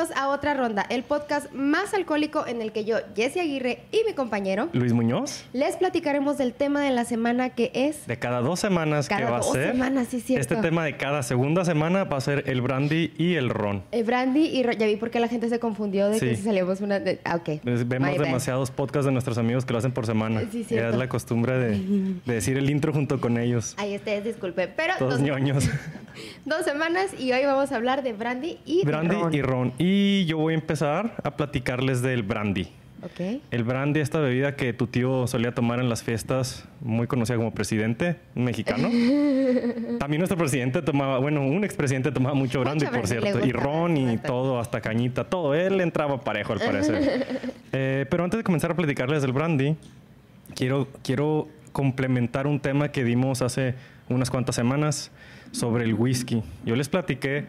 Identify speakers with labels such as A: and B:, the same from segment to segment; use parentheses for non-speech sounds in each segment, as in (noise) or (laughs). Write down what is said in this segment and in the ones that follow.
A: bienvenidos a otra ronda, el podcast más alcohólico en el que yo, Jesse Aguirre y mi compañero
B: Luis Muñoz.
A: les platicaremos del tema de la semana que es
B: De cada dos semanas
A: Cada
B: que va
A: dos
B: a ser.
A: semanas, sí, cierto.
B: Este tema de cada segunda semana va a ser el brandy y el ron.
A: eh, Brandy y Ro- ya vi por qué la gente se confundió de que si salíamos una de, ah, ok.
B: Vemos
A: My bad.
B: demasiados podcasts de nuestros amigos que lo hacen por semana.
A: Sí,
B: Ya es la costumbre de, (laughs) de decir el intro junto con ellos.
A: Ahí ustedes disculpen, pero
B: Todos
A: dos,
B: ñoños. (laughs)
A: dos semanas y hoy vamos a hablar de Brandy y
B: brandy
A: ron.
B: y ron. Y yo voy a empezar a platicarles del brandy.
A: Ok.
B: El brandy, esta bebida que tu tío solía tomar en las fiestas, muy conocida como presidente mexicano. (laughs) También nuestro presidente tomaba, bueno, un expresidente tomaba mucho brandy,
A: Mucho
B: por cierto, y ron y todo, hasta cañita, todo. Él entraba parejo, al parecer. (laughs) Eh, pero antes de comenzar a platicarles del brandy, quiero, quiero complementar un tema que dimos hace unas cuantas semanas sobre el whisky. Yo les platiqué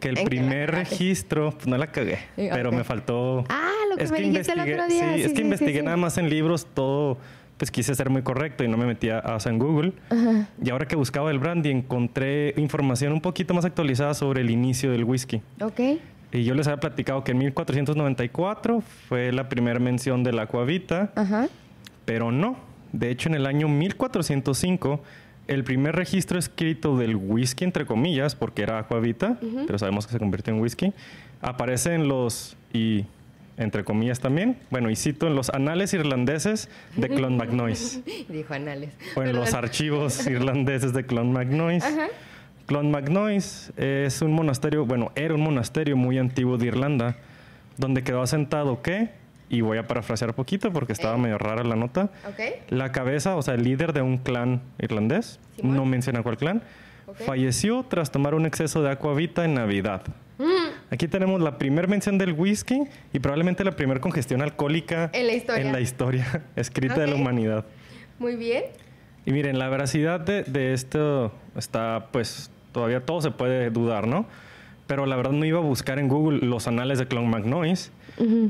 B: que el
A: ¿En qué la
B: primer registro, pues no la cagué,
A: Sí,
B: pero me faltó...
A: Ah, lo que
B: Es
A: me
B: que
A: dijiste el otro día.
B: Sí,
A: Sí,
B: es
A: sí,
B: que investigué nada más en libros, todo, pues quise ser muy correcto y no me metía hasta en Google.
A: Ajá.
B: Y ahora que buscaba el brandy, encontré información un poquito más actualizada sobre el inicio del whisky.
A: Ok.
B: Y yo les había platicado que en 1494 fue la primera mención del aquavita,
A: Ajá.
B: pero no. De hecho, en el año 1405, el primer registro escrito del whisky, entre comillas, porque era aquavita, pero sabemos que se convirtió en whisky, aparece en los, y entre comillas también, bueno, y cito, en los anales irlandeses de (laughs) Clonmacnoise,
A: Dijo Anales.
B: o en los archivos (laughs) irlandeses de Clonmacnoise.
A: Ajá.
B: Clonmacnoise es un monasterio, bueno, era un monasterio muy antiguo de Irlanda, donde quedó asentado que, y voy a parafrasear poquito porque estaba
A: Eh.
B: medio rara la nota, la cabeza, o sea, el líder de un clan irlandés,
A: Simón.
B: no menciona cuál clan,
A: Ok.
B: falleció tras tomar un exceso de aquavita en Navidad.
A: Mm.
B: Aquí tenemos la primera mención del whisky y probablemente la primera congestión alcohólica
A: En la historia.
B: en la historia (laughs) escrita de la humanidad.
A: Muy bien.
B: Y miren, la veracidad de, de esto está, pues, todavía todo se puede dudar, ¿no? Pero la verdad no iba a buscar en Google los anales de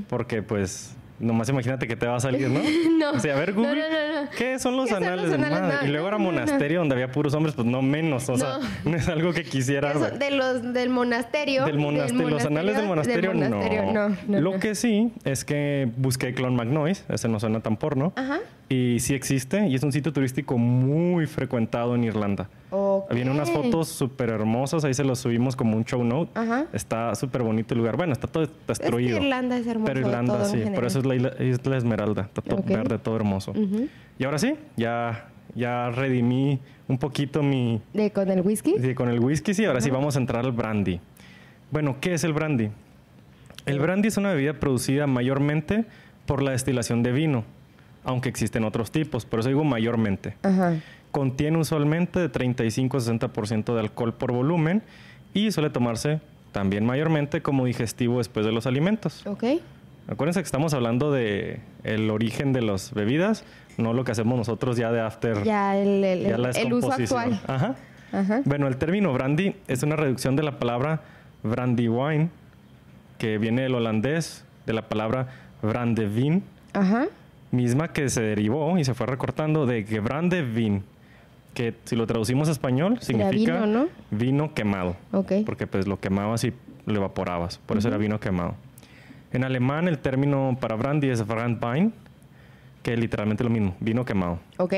B: Porque, pues, nomás imagínate que te va a salir, ¿no? (laughs)
A: No.
B: O sea, a ver, Google,
A: no, no, no.
B: ¿qué son los
A: ¿Qué son
B: anales
A: los
B: del
A: anales?
B: Y luego era monasterio donde había puros hombres, pues no menos, o sea, no (laughs) es algo que quisiera.
A: Eso, de los, del monasterio.
B: Del monasterio, los anales del monasterio,
A: monasterio,
B: no. Lo que sí es que busqué Clonmacnoise, ese no suena tan porno.
A: Ajá.
B: Y sí existe y es un sitio turístico muy frecuentado en Irlanda.
A: Ok.
B: Vienen unas fotos súper hermosas, ahí se los subimos como un show note.
A: Ajá.
B: Está súper bonito el lugar. Bueno, está todo destruido.
A: Es que Irlanda es hermoso.
B: Pero Irlanda,
A: todo
B: sí, por eso es la isla, isla Esmeralda. Está todo
A: Ok.
B: verde, todo hermoso.
A: Ujú.
B: Y ahora sí, ya, ya redimí un poquito mi,
A: ¿De con el whisky?
B: Sí, con el whisky sí, ahora sí vamos a entrar al brandy. Bueno, ¿qué es el brandy? El brandy es una bebida producida mayormente por la destilación de vino, aunque existen otros tipos, por eso digo mayormente.
A: Ajá.
B: Contiene usualmente de 35 a 60% de alcohol por volumen y suele tomarse también mayormente como digestivo después de los alimentos.
A: Ok.
B: Acuérdense que estamos hablando de el origen de las bebidas, no lo que hacemos nosotros ya de after.
A: Ya el, el,
B: ya la
A: el uso actual.
B: Ajá.
A: Ajá.
B: Bueno, el término brandy es una reducción de la palabra brandywine, que viene del holandés, de la palabra brandevin,
A: Ajá.
B: Misma que se derivó y se fue recortando de gebrandevin, que si lo traducimos a español significa
A: vino, ¿no?
B: vino quemado,
A: Ok.
B: porque pues lo quemabas y lo evaporabas, por eso era vino quemado. En alemán el término para brandy es brandwein, que es literalmente lo mismo, vino quemado.
A: Ok.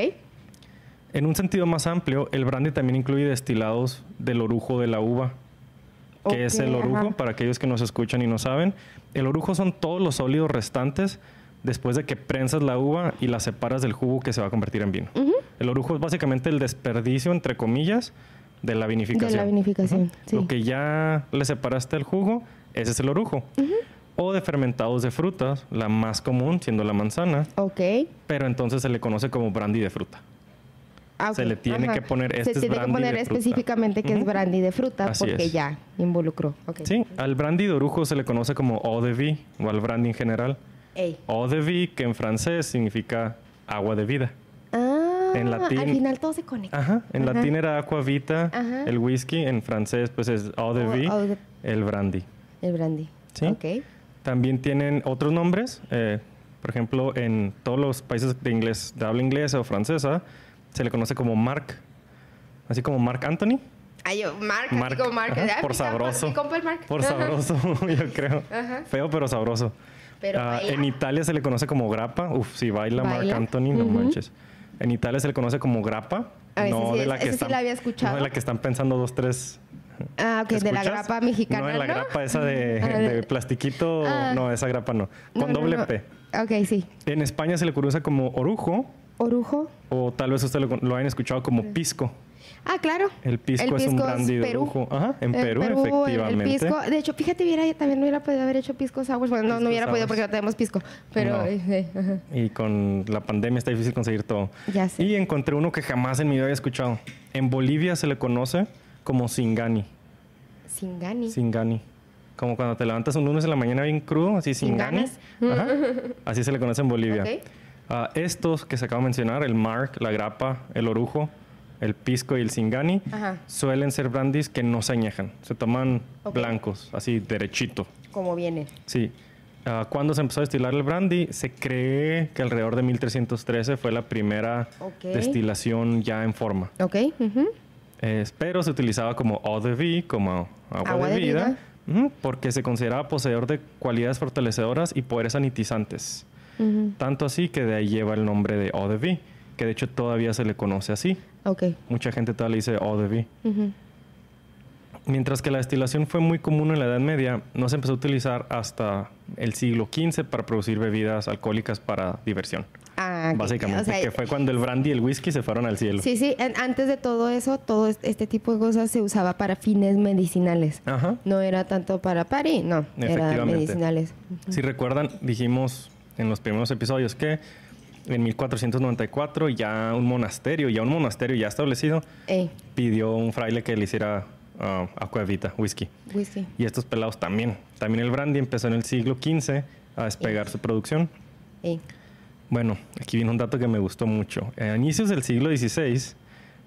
B: En un sentido más amplio, el brandy también incluye destilados del orujo de la uva. ¿Qué es el orujo?
A: ajá.
B: Para aquellos que nos escuchan y no saben, el orujo son todos los sólidos restantes después de que prensas la uva y la separas del jugo que se va a convertir en vino. El orujo es básicamente el desperdicio, entre comillas, de la vinificación.
A: De la vinificación, sí.
B: Lo que ya le separaste el jugo, ese es el orujo. O de fermentados de frutas, la más común siendo la manzana,
A: Ok.
B: pero entonces se le conoce como brandy de fruta.
A: Ah,
B: Se
A: ok.
B: le tiene que poner, este
A: Se
B: es
A: tiene que poner específicamente que es brandy de fruta
B: Así
A: porque
B: es.
A: ya involucró.
B: Sí, al brandy de orujo se le conoce como eau de vie o al brandy en general.
A: Ey.
B: Eau de vie, que en francés significa agua de vida.
A: Ah,
B: En latín-
A: al final todo se conecta.
B: Ajá, en
A: Ajá.
B: latín era aqua vita,
A: Ajá.
B: el whisky, en francés pues es eau de vie,
A: de-
B: el brandy.
A: El brandy.
B: Sí.
A: Ok.
B: También tienen otros nombres, eh, por ejemplo, en todos los países de inglés, de habla inglesa o francesa, se le conoce como Mark, así como Mark Anthony.
A: Ay, yo, Mark,
B: Mark,
A: Mark.
B: ajá, por
A: compa-
B: sabroso.
A: mi compa el Mark.
B: Por sabroso, (laughs) yo creo.
A: Ajá.
B: Feo, pero sabroso.
A: Pero
B: Ah, en Italia se le conoce como grappa. Uf, si baila,
A: ¿Baila?
B: Anthony, no manches. En Italia se le conoce como grappa.
A: A ver,
B: no
A: sí
B: de
A: es-
B: la que
A: sí
B: están,
A: la había escuchado.
B: No de la que están pensando dos, tres.
A: Ah, ok, de la grapa mexicana.
B: No de la
A: ¿no?
B: grapa esa de, (laughs) de plastiquito.
A: Ah.
B: No, esa grapa no. Con
A: no,
B: doble. P.
A: Ok, sí.
B: En España se le conoce como orujo.
A: Orujo.
B: O tal vez usted lo, lo hayan escuchado como pisco.
A: Ah, claro.
B: El pisco, es un brandy de. Ajá, en
A: El
B: Perú, efectivamente.
A: El, pisco, de hecho, fíjate, hubiera, también hubiera podido haber hecho pisco sours. Bueno, no,
B: Pisco
A: no hubiera podido porque no tenemos pisco. Pero,
B: No.
A: eh, ajá.
B: Y con la pandemia está difícil conseguir todo.
A: Ya sé.
B: Y encontré uno que jamás en mi vida había escuchado. En Bolivia se le conoce como Singani.
A: Singani.
B: Singani. Como cuando te levantas un lunes en la mañana bien crudo, así
A: Sin
B: Singani. Ajá. (laughs) Así se le conoce en Bolivia.
A: Ok.
B: Ah, estos que se acaba de mencionar, el Mark, la grapa, el orujo, el pisco y el Singani,
A: Ajá.
B: suelen ser brandies que no se añejan. Se toman blancos, así derechito.
A: Como viene.
B: Sí. Ah, cuando se empezó a destilar el brandy, se cree que alrededor de 1313 fue la primera destilación ya en forma.
A: Ok.
B: Eh, pero se utilizaba como eau de vie, como agua,
A: Agua
B: de,
A: de
B: vida, porque se consideraba poseedor de cualidades fortalecedoras y poderes sanitizantes. Tanto así que de ahí lleva el nombre de eau de vie, que de hecho todavía se le conoce así.
A: Ok.
B: Mucha gente todavía le dice eau de vie.
A: Ujú.
B: Mientras que la destilación fue muy común en la Edad Media, no se empezó a utilizar hasta el siglo XV para producir bebidas alcohólicas para diversión.
A: Ah.
B: Básicamente,
A: O sea,
B: que fue cuando el brandy y el whisky se fueron al cielo.
A: Sí, sí. antes de todo eso, todo es- este tipo de cosas se usaba para fines medicinales.
B: Ajá.
A: No era tanto para party, no. Era medicinales.
B: Si recuerdan, dijimos en los primeros episodios que en 1494 ya un monasterio, ya un monasterio ya establecido,
A: Ey,
B: pidió un fraile que le hiciera uh, aquavita, whisky.
A: whisky.
B: Y estos pelados también. También el brandy empezó en el siglo XV a despegar su producción.
A: Ey.
B: Bueno, aquí viene un dato que me gustó mucho. A inicios del siglo XVI,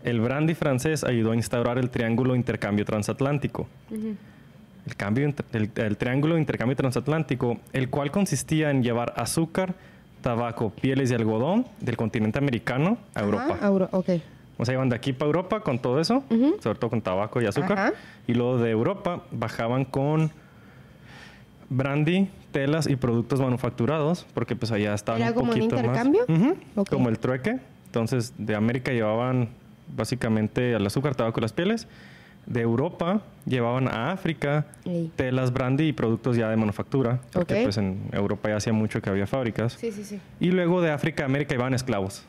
B: el brandy francés ayudó a instaurar el triángulo intercambio transatlántico. El, cambio, el, el triángulo de intercambio transatlántico, el cual consistía en llevar azúcar, tabaco, pieles y algodón del continente americano a Europa.
A: Ajá, Euro- ok.
B: O sea, iban de aquí para Europa con todo eso, sobre todo con tabaco y azúcar.
A: Ajá.
B: Y luego de Europa bajaban con brandy, telas y productos manufacturados, porque pues allá estaban
A: ¿Era
B: un
A: como un
B: poquito más-
A: intercambio?
B: Ujú,
A: Ok.
B: Como el trueque. Entonces, de América llevaban básicamente el azúcar, tabaco y las pieles. De Europa llevaban a África telas, brandy y productos ya de manufactura, porque pues en Europa ya hacía mucho que había fábricas.
A: Sí, sí, sí.
B: Y luego de África a América iban esclavos.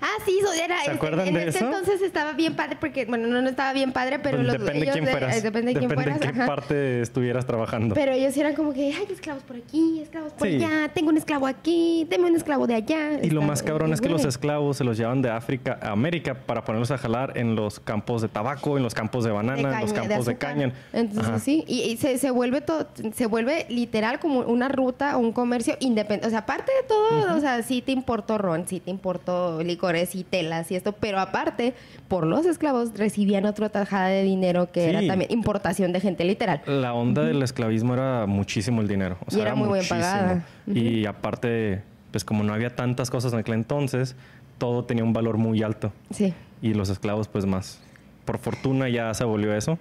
A: Ah, sí, eso era.
B: ¿Se
A: este,
B: acuerdan
A: en
B: de
A: ese
B: eso?
A: entonces estaba bien padre porque, bueno, no, no estaba bien padre, pero
B: Pues
A: los
B: depende de
A: ellos
B: quién
A: de-
B: fueras.
A: eh, depende de quién fueras.
B: en qué
A: ajá.
B: parte estuvieras trabajando.
A: Pero ellos eran como que, ay, esclavos por aquí, esclavos por
B: Sí.
A: allá, tengo un esclavo aquí, deme un esclavo de allá.
B: y lo más cabrón es que los esclavos se los llevan de África a América para ponerlos a jalar en los campos de tabaco, en los campos de banana,
A: de
B: en los
A: caña,
B: campos de,
A: azúcar.
B: caña.
A: Entonces
B: Ajá.
A: sí, y, y se, se vuelve todo, se vuelve literal como una ruta o un comercio independiente. O sea, aparte de todo, o sea, sí te importó ron, sí te importó licores y telas y esto, pero aparte, por los esclavos recibían otra tajada de dinero que
B: Sí.
A: era también importación de gente literal.
B: La onda del esclavismo era muchísimo el dinero. O
A: Y era muy bien
B: muchísimo.
A: pagada.
B: Y aparte, pues como no había tantas cosas en aquel entonces, todo tenía un valor muy alto.
A: Sí.
B: Y los esclavos, pues más. Por fortuna ya se volvió eso.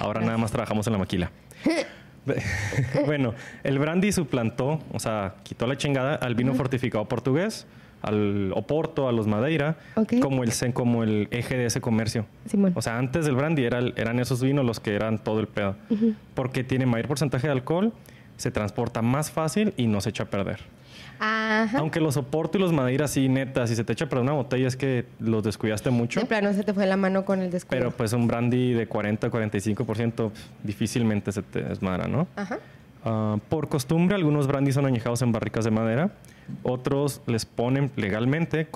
B: Ahora nada más trabajamos en la maquila. (laughs) (laughs) bueno, el brandy suplantó, o sea, quitó la chingada al vino fortificado portugués, al Oporto, a los Madeira, como, el, como el eje de ese comercio.
A: Simón.
B: O sea, antes del brandy era eran esos vinos los que eran todo el pedo. Porque tiene mayor porcentaje de alcohol, se transporta más fácil y no se echa a perder.
A: Ajá.
B: Aunque los Oporto y los Madeira, sí, neta, si se te echa a perder una botella es que los descuidaste mucho.
A: De plano se te fue la mano con el descuido.
B: Pero pues un brandy de 40-45% difícilmente se te desmadra, ¿no?
A: Ajá.
B: Ah, por costumbre, algunos brandys son añejados en barricas de madera. Otros les ponen legalmente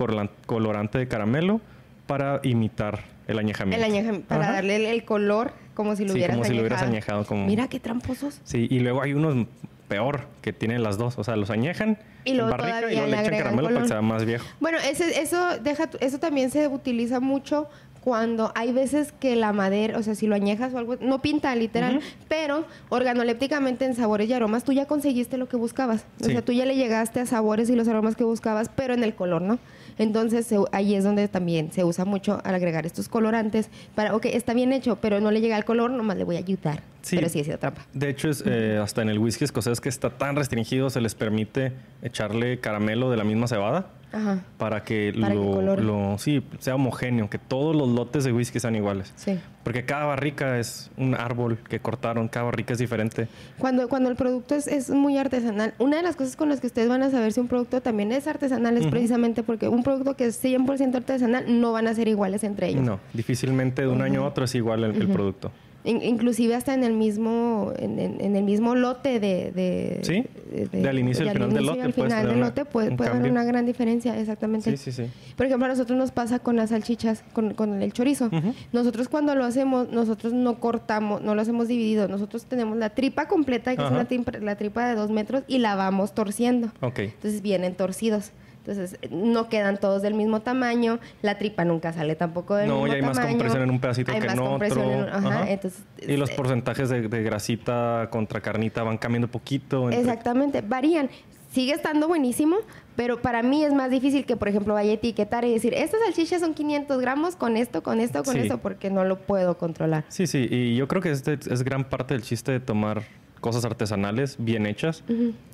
B: colorante de caramelo para imitar el añejamiento.
A: El añeja- para
B: Ajá.
A: darle el, el color como si lo
B: Sí,
A: hubieras
B: como si lo hubieras
A: añejado.
B: añejado. Como...
A: Mira qué tramposos.
B: Sí, y luego hay unos peor que tienen las dos. O sea, los añejan
A: Y luego
B: en barrica y luego
A: le
B: le echan caramelo para que sea más viejo.
A: Bueno, ese, eso, deja, eso también se utiliza mucho cuando hay veces que la madera, o sea, si lo añejas o algo, no pinta literal, pero organolépticamente en sabores y aromas tú ya conseguiste lo que buscabas. O sea, tú ya le llegaste a sabores y los aromas que buscabas, pero en el color, ¿no? Entonces se- ahí es donde también se usa mucho al agregar estos colorantes para, ok, está bien hecho, pero no le llega al color, nomás le voy a ayudar.
B: Sí.
A: Pero sí sido trampa.
B: De hecho, es, eh, hasta en el whisky escocés que está tan restringido, se les permite echarle caramelo de la misma cebada
A: Ajá,
B: para que,
A: Para
B: lo, sí, sea homogéneo, que todos los lotes de whisky sean iguales.
A: sí.
B: Porque cada barrica es un árbol que cortaron, cada barrica es diferente.
A: Cuando, cuando el producto es, es muy artesanal, una de las cosas con las que ustedes van a saber si un producto también es artesanal es precisamente porque un producto que es 100% artesanal no van a ser iguales entre ellos.
B: No, difícilmente de un año a otro es igual el, el producto.
A: In- inclusive hasta en el mismo en, en- en el mismo lote de, de,
B: Sí, de al inicio al final del
A: inicio y
B: lote
A: al final del
B: una-
A: lote puede, puede haber una gran diferencia exactamente.
B: Sí, sí, sí.
A: por ejemplo a nosotros nos pasa con las salchichas con, con el chorizo. Nosotros cuando lo hacemos nosotros no cortamos no lo hacemos dividido. Nosotros tenemos la tripa completa que es una tripa, la tripa de dos metros y la vamos torciendo.
B: Ok.
A: entonces vienen torcidos entonces no quedan todos del mismo tamaño la tripa nunca sale tampoco del
B: No,
A: mismo
B: y hay más
A: tamaño.
B: compresión en un pedacito
A: Hay
B: que
A: más
B: en otro.
A: en un- ajá,
B: Ajá.
A: entonces
B: y los
A: eh,
B: porcentajes de, de grasita contra carnita van cambiando poquito. entre-
A: Exactamente, varían. Sigue estando buenísimo, pero para mí es más difícil que, por ejemplo, vaya a etiquetar y decir, estas salchichas son 500 gramos con esto, con esto, con
B: Sí.
A: esto, porque no lo puedo controlar.
B: Sí, sí, y yo creo que este es gran parte del chiste de tomar cosas artesanales bien hechas,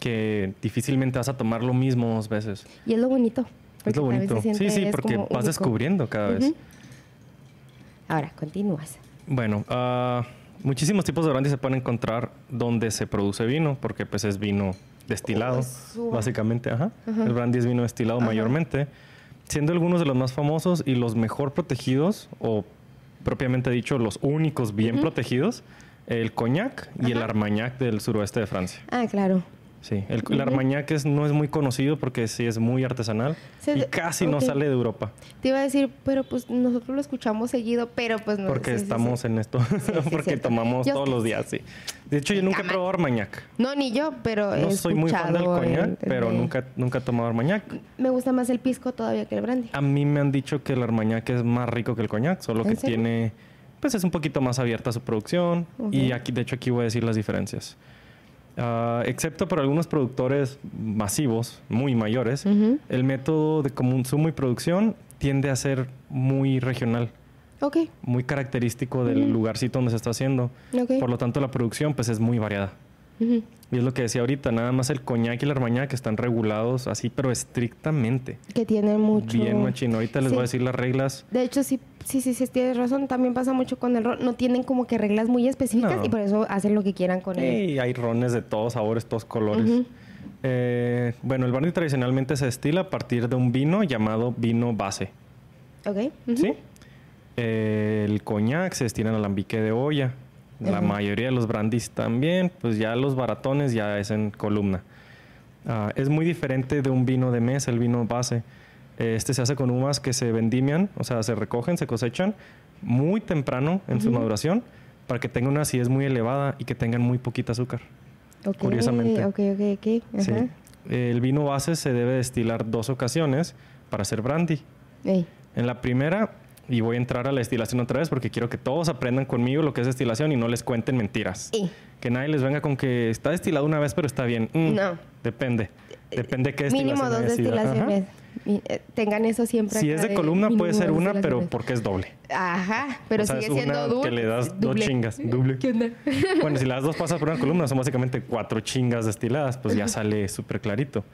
B: que difícilmente vas a tomar lo mismo dos veces.
A: Y es lo bonito.
B: Es lo bonito. Sí, sí, porque vas
A: único.
B: descubriendo cada vez.
A: Ahora, continúas.
B: Bueno, ah, muchísimos tipos de brandy se pueden encontrar donde se produce vino, porque pues es vino destilado, básicamente. Ajá. El brandy es vino destilado mayormente, siendo algunos de los más famosos y los mejor protegidos, o propiamente dicho, los únicos bien protegidos, el coñac y el armagnac del suroeste de Francia.
A: Ah, claro.
B: Sí, el, el armagnac es, no es muy conocido porque sí es muy artesanal
A: Se-
B: y casi no sale de Europa,
A: Te iba a decir, pero pues nosotros lo escuchamos seguido, pero pues no.
B: porque
A: sí,
B: estamos
A: sí.
B: en esto,
A: sí, (laughs)
B: porque tomamos
A: Yo-
B: todos los días, sí. De hecho, yo nunca he probado armagnac.
A: No, ni yo, pero
B: No
A: he
B: soy muy fan del coñac,
A: el-
B: pero nunca, nunca he tomado armagnac.
A: Me gusta más el pisco todavía que el brandy.
B: A mí me han dicho que el armagnac es más rico que el coñac, solo
A: ¿En
B: que
A: serio?
B: tiene, pues es un poquito más abierta su producción. Y aquí, de hecho, aquí voy a decir las diferencias. Ah, excepto por algunos productores masivos, muy mayores, el método de consumo y producción tiende a ser muy regional,
A: Ok,
B: muy característico del lugarcito donde se está haciendo. Por lo tanto, la producción pues es muy variada. Y es lo que decía ahorita, nada más el coñac y el armagnac están regulados así, pero estrictamente.
A: Que tiene mucho.
B: Bien machín. Ahorita les
A: Sí.
B: voy a decir las reglas.
A: De hecho, sí, sí, sí, sí, tienes razón. También pasa mucho con el ron. No tienen como que reglas muy específicas
B: No.
A: y por eso hacen lo que quieran con él.
B: Y hay rones de todos sabores, todos colores. Eh, bueno, el brandy tradicionalmente se destila a partir de un vino llamado vino base.
A: Ok.
B: ¿Sí? Eh, el coñac se destila en alambique de olla. La mayoría de los brandis también. Pues ya los baratones ya es en columna. Ah, es muy diferente de un vino de mesa, el vino base. Este se hace con uvas que se vendimian, o sea, se recogen, se cosechan muy temprano en su maduración para que tengan una acidez muy elevada y que tengan muy poquita azúcar.
A: Ok,
B: curiosamente.
A: Ok, ok, ok.
B: Sí.
A: Ajá.
B: El vino base se debe destilar dos ocasiones para hacer brandy. En la primera, y voy a entrar a la destilación otra vez porque quiero que todos aprendan conmigo lo que es destilación y no les cuenten mentiras. Que nadie les venga con que está destilado una vez pero está bien. Mm,
A: No.
B: Depende. Depende qué destilación
A: Mínimo dos destilaciones. Eh, Tengan eso siempre.
B: Si es de columna puede ser una, pero porque es doble.
A: Ajá, pero
B: O sea,
A: sigue siendo dulce.
B: que le das dos
A: Doble.
B: chingas, doble.
A: ¿Qué onda? (laughs)
B: Bueno, si las dos (laughs) pasas por una columna, son básicamente cuatro chingas destiladas, pues ya sale súper clarito.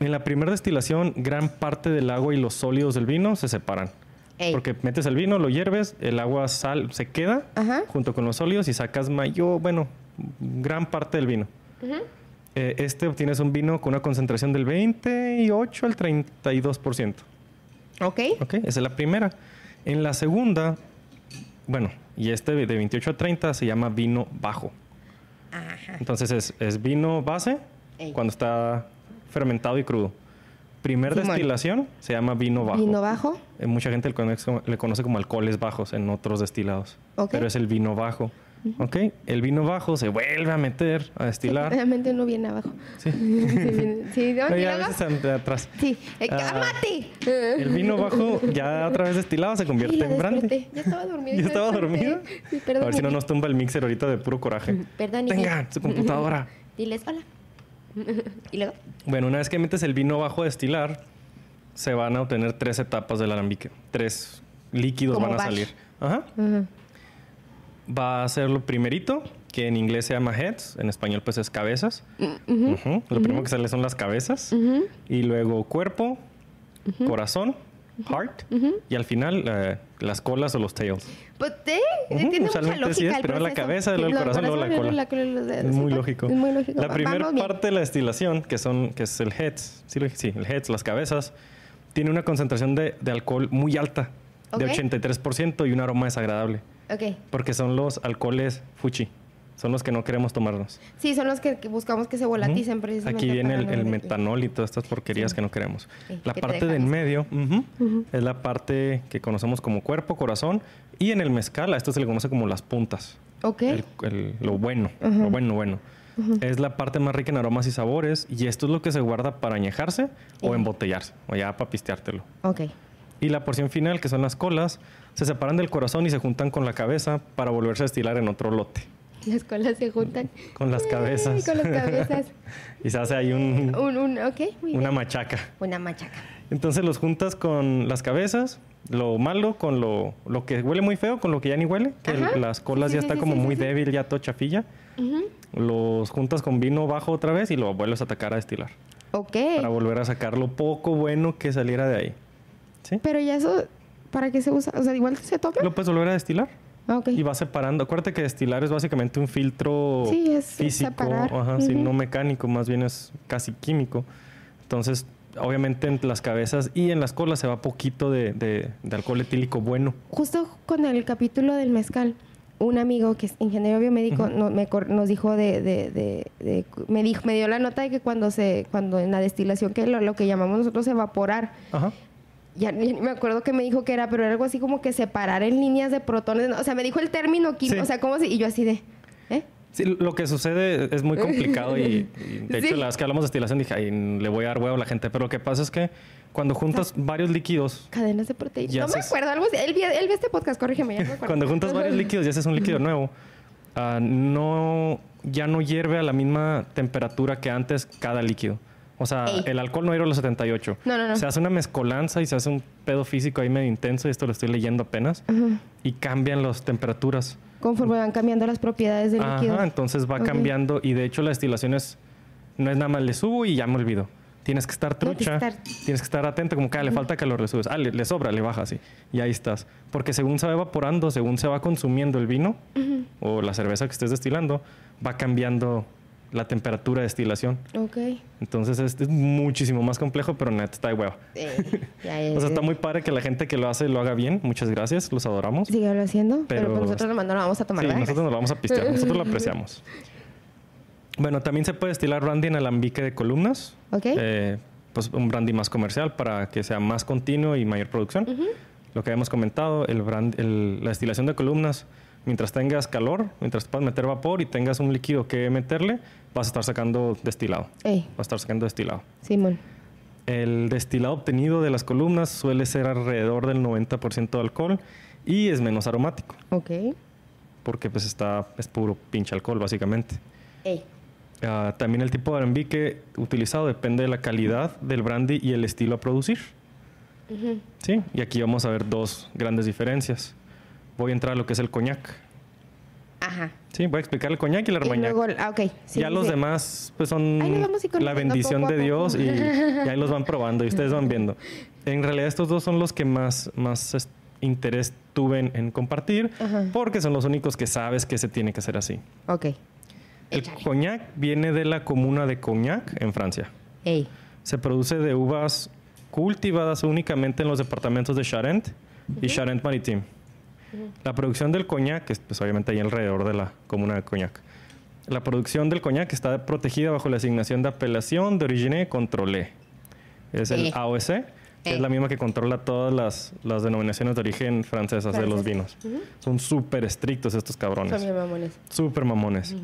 B: En la primera destilación, gran parte del agua y los sólidos del vino se separan.
A: Ey.
B: Porque metes el vino, lo hierves, el agua sal, se queda
A: Ajá.
B: junto con los sólidos y sacas mayor, bueno, gran parte del vino. Eh, este obtienes un vino con una concentración del 28 al 32%.
A: Ok.
B: Ok, esa es la primera. En la segunda, bueno, y este de 28 a 30 se llama vino bajo.
A: Ajá.
B: Entonces es, es vino base
A: Ey.
B: cuando está fermentado y crudo. Primer
A: Simón.
B: destilación se llama vino bajo.
A: Vino bajo.
B: Eh, mucha gente le conoce, le conoce como alcoholes bajos en otros destilados.
A: Ok.
B: Pero es el vino bajo. ¿Ok? El vino bajo se vuelve a meter, a destilar.
A: Realmente no viene abajo.
B: Sí. (laughs)
A: Sí, viene- sí, (laughs) ¿no? ¿Y
B: ya de atrás.
A: Sí. Eh,
B: Ah,
A: ¡Amate!
B: El vino bajo ya otra vez destilado se convierte en brandy.
A: Ya estaba dormida. (laughs)
B: ¿Ya estaba dormido?
A: Sí, perdón.
B: A ver si no nos tumba el mixer ahorita de puro coraje.
A: Perdón.
B: Tengan su computadora.
A: Diles hola. (laughs) ¿Y luego?
B: Bueno, una vez que metes el vino bajo destilar, se van a obtener tres etapas del alambique. Tres líquidos
A: Como
B: van a salir. Ajá. Va a ser lo primerito, que en inglés se llama heads, en español pues es cabezas. Ujú. Lo primero que sale son las cabezas. Y luego cuerpo, corazón, heart. Y al final eh, las colas o los tails.
A: Pues, ¿eh? Tiene mucha lógica
B: sí es,
A: el
B: primero la cabeza, luego el corazón, luego la cola.
A: cola.
B: Es muy lógico.
A: Es muy lógico.
B: La primera parte de la destilación, que son que es el heads, sí, sí, el heads, las cabezas, tiene una concentración de, de alcohol muy alta, de
A: Ok.
B: 83% y un aroma desagradable,
A: Ok.
B: porque son los alcoholes fuchi, son los que no queremos tomarnos.
A: Sí, son los que, buscamos que se volaticen precisamente.
B: Aquí viene el, el metanol y todas estas porquerías que no queremos.
A: Sí,
B: la
A: que te
B: parte del medio ujú, es la parte que conocemos como cuerpo, corazón y en el mezcal a esto se le conoce como las puntas.
A: Ok.
B: el- el- lo bueno, lo bueno, bueno. Es la parte más rica en aromas y sabores y esto es lo que se guarda para añejarse o embotellarse o ya para pisteártelo.
A: Ok.
B: Y la porción final, que son las colas, se separan del corazón y se juntan con la cabeza para volverse a destilar en otro lote. (laughs)
A: Las colas se juntan.
B: Con las cabezas.
A: con las cabezas. (laughs)
B: y se hace ahí un-
A: Un, un, ok, muy
B: una
A: bien.
B: machaca.
A: Una machaca.
B: Entonces los juntas con las cabezas, lo malo con lo, lo que huele muy feo, con lo que ya ni huele, que
A: Ajá.
B: las colas
A: Sí,
B: ya
A: sí,
B: está
A: sí,
B: como muy débil, ya todo chafilla. Los juntas con vino bajo otra vez y lo vuelves a atacar a destilar.
A: Ok.
B: Para volver a sacar lo poco bueno que saliera de ahí. ¿Sí?
A: Pero ya eso, ¿para qué se usa? O sea, igual se toma.
B: Lo puedes volver a destilar
A: Ah, ok.
B: y vas separando. Acuérdate que destilar es básicamente un filtro
A: Sí, es
B: físico,
A: separar.
B: ajá, sí,
A: Ujú.
B: no mecánico, más bien es casi químico. Entonces, obviamente en las cabezas y en las colas se va poquito de, de- de alcohol etílico bueno.
A: Justo con el capítulo del mezcal, un amigo que es ingeniero biomédico no- me nos dijo de, de- de- de- me dijo, me dio la nota de que cuando se, cuando en la destilación que lo, lo que llamamos nosotros evaporar,
B: Ajá.
A: Ya ni me acuerdo que me dijo que era, pero era algo así como que separar en líneas de protones, o sea, me dijo el término químico,
B: Sí.
A: o sea, como si, y yo así de, ¿eh?
B: Sí, lo que sucede es muy complicado y, y de (laughs) hecho la vez que hablamos de destilación dije, "Ay, le voy a dar huevo a la gente, pero lo que pasa es que cuando juntas varios líquidos,
A: Cadenas de proteínas. No me acuerdo, algo así. Él, vi- él ve este podcast, corrígeme, ya no me acuerdo.
B: cuando juntas varios líquidos y haces un líquido nuevo, ah, no, ya no hierve a la misma temperatura que antes cada líquido. O sea,
A: Ey.
B: el alcohol no hierve a los 78.
A: No, no, no.
B: Se hace una mezcolanza y se hace un pedo físico ahí medio intenso, y esto lo estoy leyendo apenas, y cambian las temperaturas.
A: Conforme van cambiando las propiedades del líquido.
B: Ajá, entonces va cambiando y de hecho la destilación es, no es nada más le subo y ya me olvido. Tienes que estar
A: No, tienes que
B: trucha,
A: estar-
B: tienes que estar atento, como que ah, le falta calor, le subes. Ah, le, le sobra, le baja así. Y ahí estás. Porque según se va evaporando, según se va consumiendo el vino o la cerveza que estés destilando, va cambiando la temperatura de destilación.
A: Ok.
B: Entonces es, es muchísimo más complejo, pero neta está de hueva.
A: Eh, (laughs) ya
B: O sea, está muy padre que la gente que lo hace lo haga bien. Muchas gracias, los adoramos.
A: Síguelo haciendo, pero,
B: Pero-
A: pues nosotros nomás no lo vamos a tomar,
B: Sí,
A: ¿verdad?
B: nosotros nos lo vamos a pistear, nosotros lo (laughs) apreciamos. Bueno, también se puede destilar brandy en alambique de columnas.
A: Ok.
B: Eh, pues un brandy más comercial para que sea más continuo y mayor producción. Lo que habíamos comentado, el brand- el- la destilación de columnas, mientras tengas calor, mientras puedas meter vapor y tengas un líquido que meterle, vas a estar sacando destilado.
A: Ey,
B: Vas a estar sacando destilado.
A: Simón.
B: El destilado obtenido de las columnas suele ser alrededor del 90% de alcohol y es menos aromático
A: Ok.
B: porque pues está es puro pinche alcohol básicamente.
A: Ey.
B: Ah, también el tipo de alambique utilizado depende de la calidad del brandy y el estilo a producir. Sí, y aquí vamos a ver dos grandes diferencias. Voy a entrar a lo que es el coñac.
A: Ajá.
B: Sí, voy a explicar el coñac y el
A: Y
B: armañac.
A: luego, ah, ok. Sí,
B: ya
A: sí,
B: los
A: sí.
B: demás pues son la
A: conociendo
B: bendición
A: poco
B: de Dios y, y ahí los van (laughs) probando y ustedes van viendo. En realidad estos dos son los que más, más interés tuve en, en compartir
A: Ajá.
B: porque son los únicos que sabes que se tiene que hacer así.
A: Ok.
B: El
A: Échale.
B: coñac viene de la comuna de Cognac en Francia.
A: Ey.
B: Se produce de uvas cultivadas únicamente en los departamentos de Charente y Charente-Maritime. La producción del coñac, que es pues, obviamente ahí alrededor de la comuna de Cognac. La producción del coñac está protegida bajo la asignación de apelación de origine controlé. Es el
A: Eh.
B: AOC, que es la misma que controla todas las, las denominaciones de origen francesas de los vinos. Son súper estrictos estos
A: Son
B: cabrones.
A: bien mamones.
B: Súper mamones.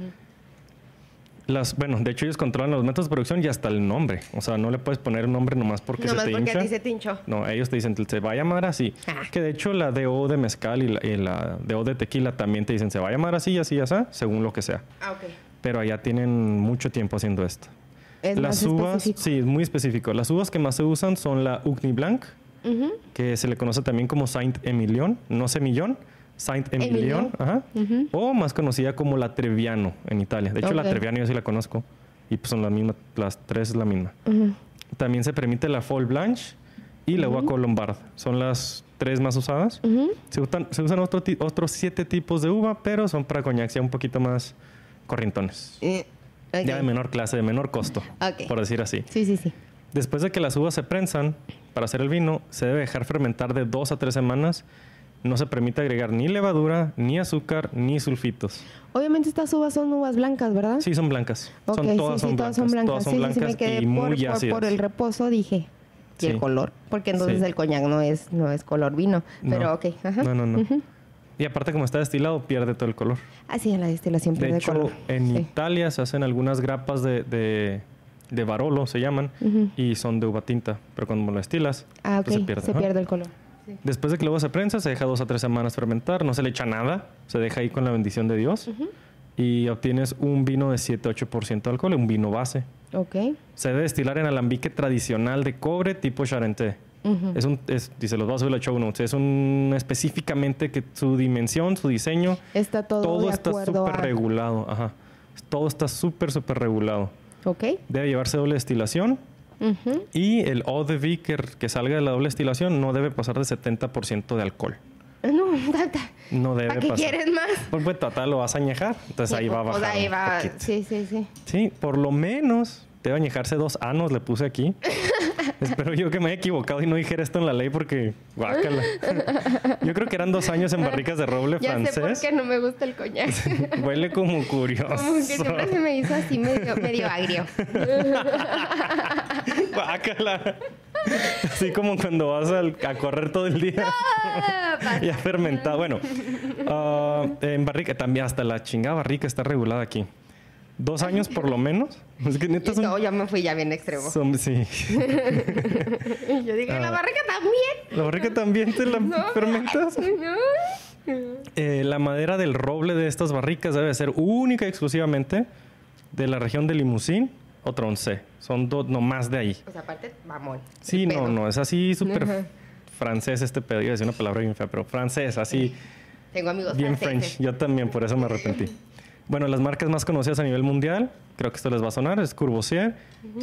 B: Las, bueno, de hecho ellos controlan los métodos de producción y hasta el nombre. O sea, no le puedes poner un nombre nomás porque
A: Nomás
B: se te
A: porque
B: hincha.
A: a ti se te hinchó.
B: No, ellos te dicen, se va a llamar así.
A: Ah.
B: Que de hecho la DO de mezcal y la, y la DO de tequila también te dicen, se va a llamar así, así, así, según lo que sea.
A: Ah, ok.
B: Pero allá tienen mucho tiempo haciendo esto.
A: Es
B: Las
A: más
B: uvas,
A: específico.
B: sí, es muy específico. Las uvas que más se usan son la Ugni Blanc, que se le conoce también como Saint Emilion, no semillón, Saint Emilion,
A: Emilion.
B: ajá,
A: Ujú.
B: o más conocida como la Treviano en Italia. De hecho, la
A: Ok.
B: Treviano yo sí la conozco y pues son la misma, las tres es la misma.
A: Ujú.
B: También se permite la Folle Blanche y la uva Colombard. Son las tres más usadas. Se usan, se usan otro otros siete tipos de uva, pero son para coñac ya un poquito más corrientones.
A: Eh, ok.
B: Ya de menor clase, de menor costo,
A: Ok.
B: por decir así.
A: Sí, sí, sí.
B: Después de que las uvas se prensan para hacer el vino, se debe dejar fermentar de dos a tres semanas. No se permite agregar ni levadura, ni azúcar, ni sulfitos.
A: Obviamente estas uvas son uvas blancas, ¿verdad?
B: Sí, son blancas. Son, todas,
A: sí, sí,
B: son
A: todas
B: blancas
A: son blancas.
B: Todas son
A: sí,
B: blancas
A: me quedé
B: y
A: por,
B: muy
A: por- el reposo, dije. Y el color. Porque entonces el coñac no es, no es color vino. Pero
B: No.
A: ok. Ajá.
B: No, no, no. Y aparte, como está destilado, pierde todo el color.
A: Así en la destilación
B: De
A: pierde
B: hecho,
A: color.
B: en
A: Sí.
B: Italia se hacen algunas grapas de, de, de Barolo, se llaman, y son de uva tinta. Pero cuando lo estilas,
A: Ah,
B: pues
A: se
B: se
A: pierde, el color. Sí.
B: Después de que uva se prensa, se deja dos a tres semanas fermentar, no se le echa nada, se deja ahí con la bendición de Dios y obtienes un vino de 7-8% de alcohol, un vino base.
A: Ok.
B: Se debe destilar en alambique tradicional de cobre tipo Charenté.
A: Ujú.
B: Es un, es, dice, los vas a subir la show notes. Es un específicamente que su dimensión, su diseño,
A: Está todo,
B: todo,
A: de
B: está súper
A: a...
B: regulado. Ajá. Todo está súper, súper regulado.
A: Ok.
B: Debe llevarse doble destilación
A: Ujú.
B: y el de vie que, salga de la doble destilación no debe pasar de 70% de alcohol.
A: No, (laughs) tata.
B: No debe
A: ¿Para qué
B: pasar.
A: quieres más?
B: Pues, pues total, lo vas a añejar. Entonces ahí
A: Sí,
B: va a bajar.
A: ahí va. Sí, sí, sí.
B: Sí, por lo menos debe añejarse dos años, le puse aquí. (laughs) (laughs) Espero yo que me haya equivocado y no dijera esto en la ley porque guácala. (laughs) yo creo que eran dos años en barricas de roble
A: Ya sé por
B: francés.
A: qué no me gusta el coñac.
B: Huele como curioso.
A: Como que siempre se me hizo así medio, medio agrio. (laughs)
B: Guácala. Así como cuando vas al- a correr todo el día.
A: Ah,
B: ya fermentado. Bueno, ah, en barrica también hasta la chingada barrica está regulada aquí. Dos años por lo menos. Es que neta son,
A: No, ya me fui ya bien extremo.
B: son- sí. (laughs)
A: Yo dije, la
B: Ah.
A: barriga también.
B: La barrica también te la (laughs) fermentas.
A: No.
B: Eh, la madera del roble de estas barricas debe ser única y exclusivamente de la región de Limousin o Troncé. Son dos nomás de ahí.
A: O sea, aparte, mamón.
B: Sí, no,
A: pedo.
B: no, es así súper francés este pedo. Iba a decir una palabra bien fea, pero francés, así
A: Tengo amigos
B: bien
A: franceses.
B: French. Yo también, por eso me arrepentí. (laughs) Bueno, las marcas más conocidas a nivel mundial, creo que esto les va a sonar, es Courvoisier,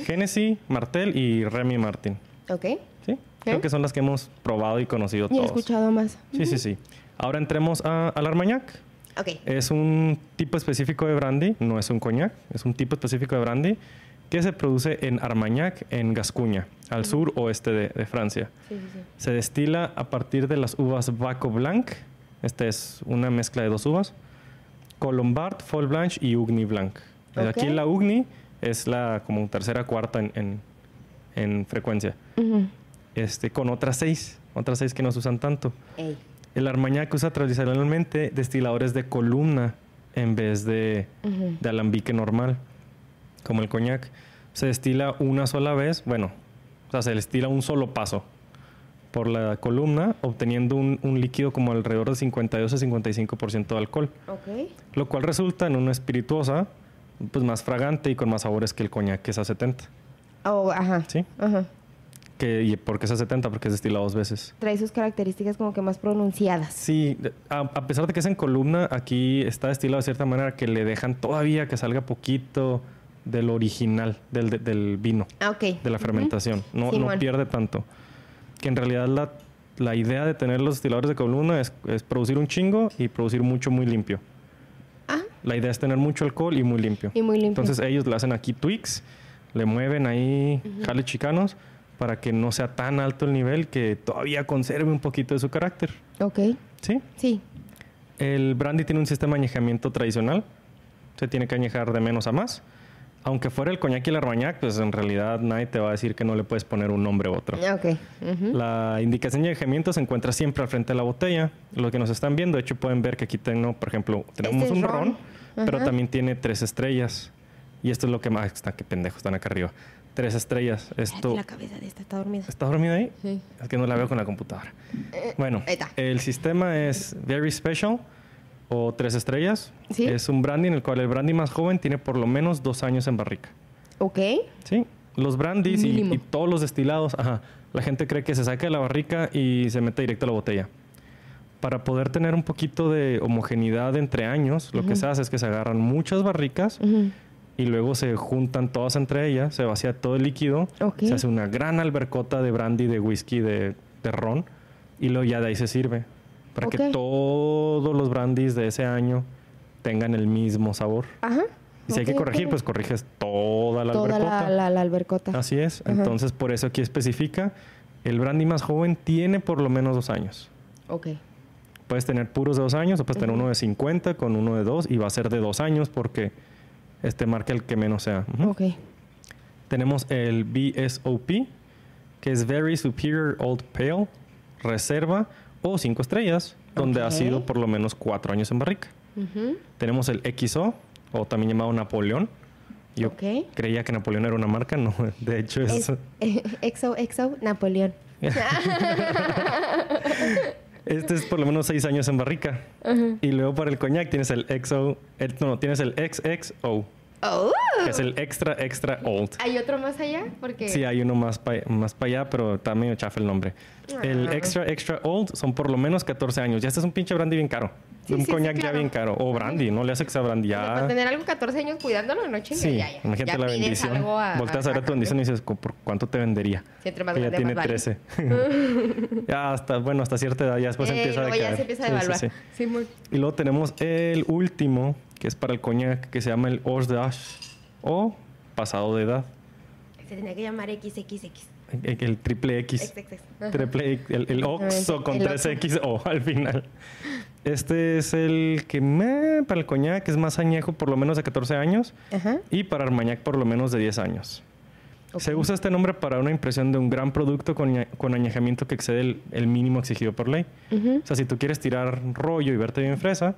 B: Genesis, Martel y Remy Martin.
A: Ok.
B: ¿Sí? Creo que son las que hemos probado y conocido
A: he
B: todos.
A: escuchado más.
B: Sí, sí, sí. Ahora entremos a, al Armagnac.
A: Ok.
B: Es un tipo específico de brandy, no es un coñac, es un tipo específico de brandy que se produce en Armagnac, en Gascuña, al sur oeste de, de Francia.
A: Sí, sí, sí.
B: Se destila a partir de las uvas Baco Blanc, esta es una mezcla de dos uvas, Colombard, Folle Blanche y Ugni Blanc. Eh,
A: Ok.
B: Aquí la Ugni es la como tercera cuarta en, en- en frecuencia, este, con otras seis, otras seis que no se usan tanto.
A: Ey.
B: El Armagnac usa tradicionalmente destiladores de columna en vez de, de alambique normal, como el coñac. Se destila una sola vez, bueno, o sea, se destila un solo paso por la columna, obteniendo un, un líquido como alrededor de 52 a 55% de alcohol,
A: Ok.
B: lo cual resulta en una espirituosa pues más fragante y con más sabores que el coñac, que es a 70.
A: Oh, ajá.
B: ¿Sí?
A: Ajá.
B: Que, ¿Y por qué es a 70? Porque es destilado dos veces.
A: Trae sus características como que más pronunciadas.
B: Sí, a, a pesar de que es en columna, aquí está destilado de cierta manera que le dejan todavía que salga poquito del original, del, de- del vino,
A: Ah, ok.
B: de la fermentación. No, no pierde tanto. Que en realidad la, la idea de tener los destiladores de columna es, es producir un chingo y producir mucho muy limpio.
A: Ah,
B: La idea es tener mucho alcohol y muy limpio.
A: y muy limpio.
B: Entonces ellos le hacen aquí tweaks, le mueven ahí jales chicanos para que no sea tan alto el nivel que todavía conserve un poquito de su carácter.
A: ok.
B: ¿Sí?
A: Sí.
B: El brandy tiene un sistema de añejamiento tradicional. Se tiene que añejar de menos a más. Aunque fuera el coñac y el armañac, pues en realidad nadie te va a decir que no le puedes poner un nombre u otro.
A: Ok. ujú.
B: La indicación de envejecimiento se encuentra siempre al frente de la botella. Lo que nos están viendo, de hecho, pueden ver que aquí tengo, por ejemplo, tenemos
A: Este es
B: un
A: ron.
B: ron, pero también tiene tres estrellas. Y esto es lo que más... Está, qué pendejo, están acá arriba. Tres estrellas. Esto...
A: La cabeza de esta está dormida.
B: ¿Está dormida ahí?
A: Sí.
B: Es que no la veo con la computadora. Bueno,
A: ahí está.
B: el sistema es Very Special o tres estrellas.
A: Sí.
B: Es un brandy en el cual el brandy más joven tiene por lo menos dos años en barrica.
A: Ok.
B: Sí, los brandies y, todos los destilados, ajá, la gente cree que se saca de la barrica y se mete directo a la botella. Para poder tener un poquito de homogeneidad entre años, lo que se hace es que se agarran muchas barricas y luego se juntan todas entre ellas, se vacía todo el líquido,
A: Ok.
B: se hace una gran albercota de brandy, de whisky, de, de ron y luego ya de ahí se sirve. Para que todos los brandies de ese año tengan el mismo sabor.
A: Ajá.
B: Y si hay que corregir, pues corriges toda la
A: Toda
B: albercota.
A: la, la, la albercota.
B: Así es.
A: Ajá.
B: Entonces, por eso aquí especifica, el brandy más joven tiene por lo menos dos años.
A: Ok.
B: Puedes tener puros de dos años o puedes tener uno de 50 con uno de dos y va a ser de dos años porque este marca el que menos sea. Ujú.
A: Ok.
B: Tenemos el BSOP, que es Very Superior Old Pale, Reserva o cinco estrellas, donde ha sido por lo menos cuatro años en barrica. Tenemos el XO, o también llamado Napoleón. Yo creía que Napoleón era una marca, no, (laughs) de hecho es...
A: Es- exo, exo, Napoleón. (laughs)
B: Este es por lo menos seis años en barrica. Y luego para el coñac tienes el XO, el- no, tienes el XXO,
A: Oh.
B: que es el extra, extra old.
A: ¿Hay otro más allá? Porque...
B: Sí, hay uno más para más pa allá, pero está medio chafa el nombre. El extra, extra old son por lo menos 14 años. Ya este es un pinche brandy bien caro.
A: Sí,
B: un
A: sí, sí,
B: coñac ya bien caro. O brandy, no le hace que sea brandy.
A: Para tener algo 14 años cuidándolo, no chingue,
B: Sí,
A: ya, ya.
B: imagínate
A: Ya
B: la bendición.
A: algo a-
B: Volteas a ver tu bendición y dices, "¿Cu- ¿por cuánto te vendería?
A: Sí, entre más
B: ya tiene
A: más vale.
B: 13. (laughs) ya hasta, bueno, hasta cierta edad ya después
A: Eh,
B: empieza a
A: ya se empieza a devaluar. muy-
B: Y luego tenemos el último, que es para el coñac, que se llama el Hors d'Age o pasado de edad.
A: Se tenía que llamar XXX.
B: El, el triple X. Triple X, el, el OXO con
A: El
B: 3X o al final. Este es el que me, para el coñac es más añejo, por lo menos de 14 años,
A: Ajá.
B: y para Armagnac por lo menos de 10 años.
A: Ok.
B: Se usa este nombre para una impresión de un gran producto con, con añejamiento que excede el, el mínimo exigido por ley.
A: Ujú.
B: O sea, si tú quieres tirar rollo y verte bien fresa,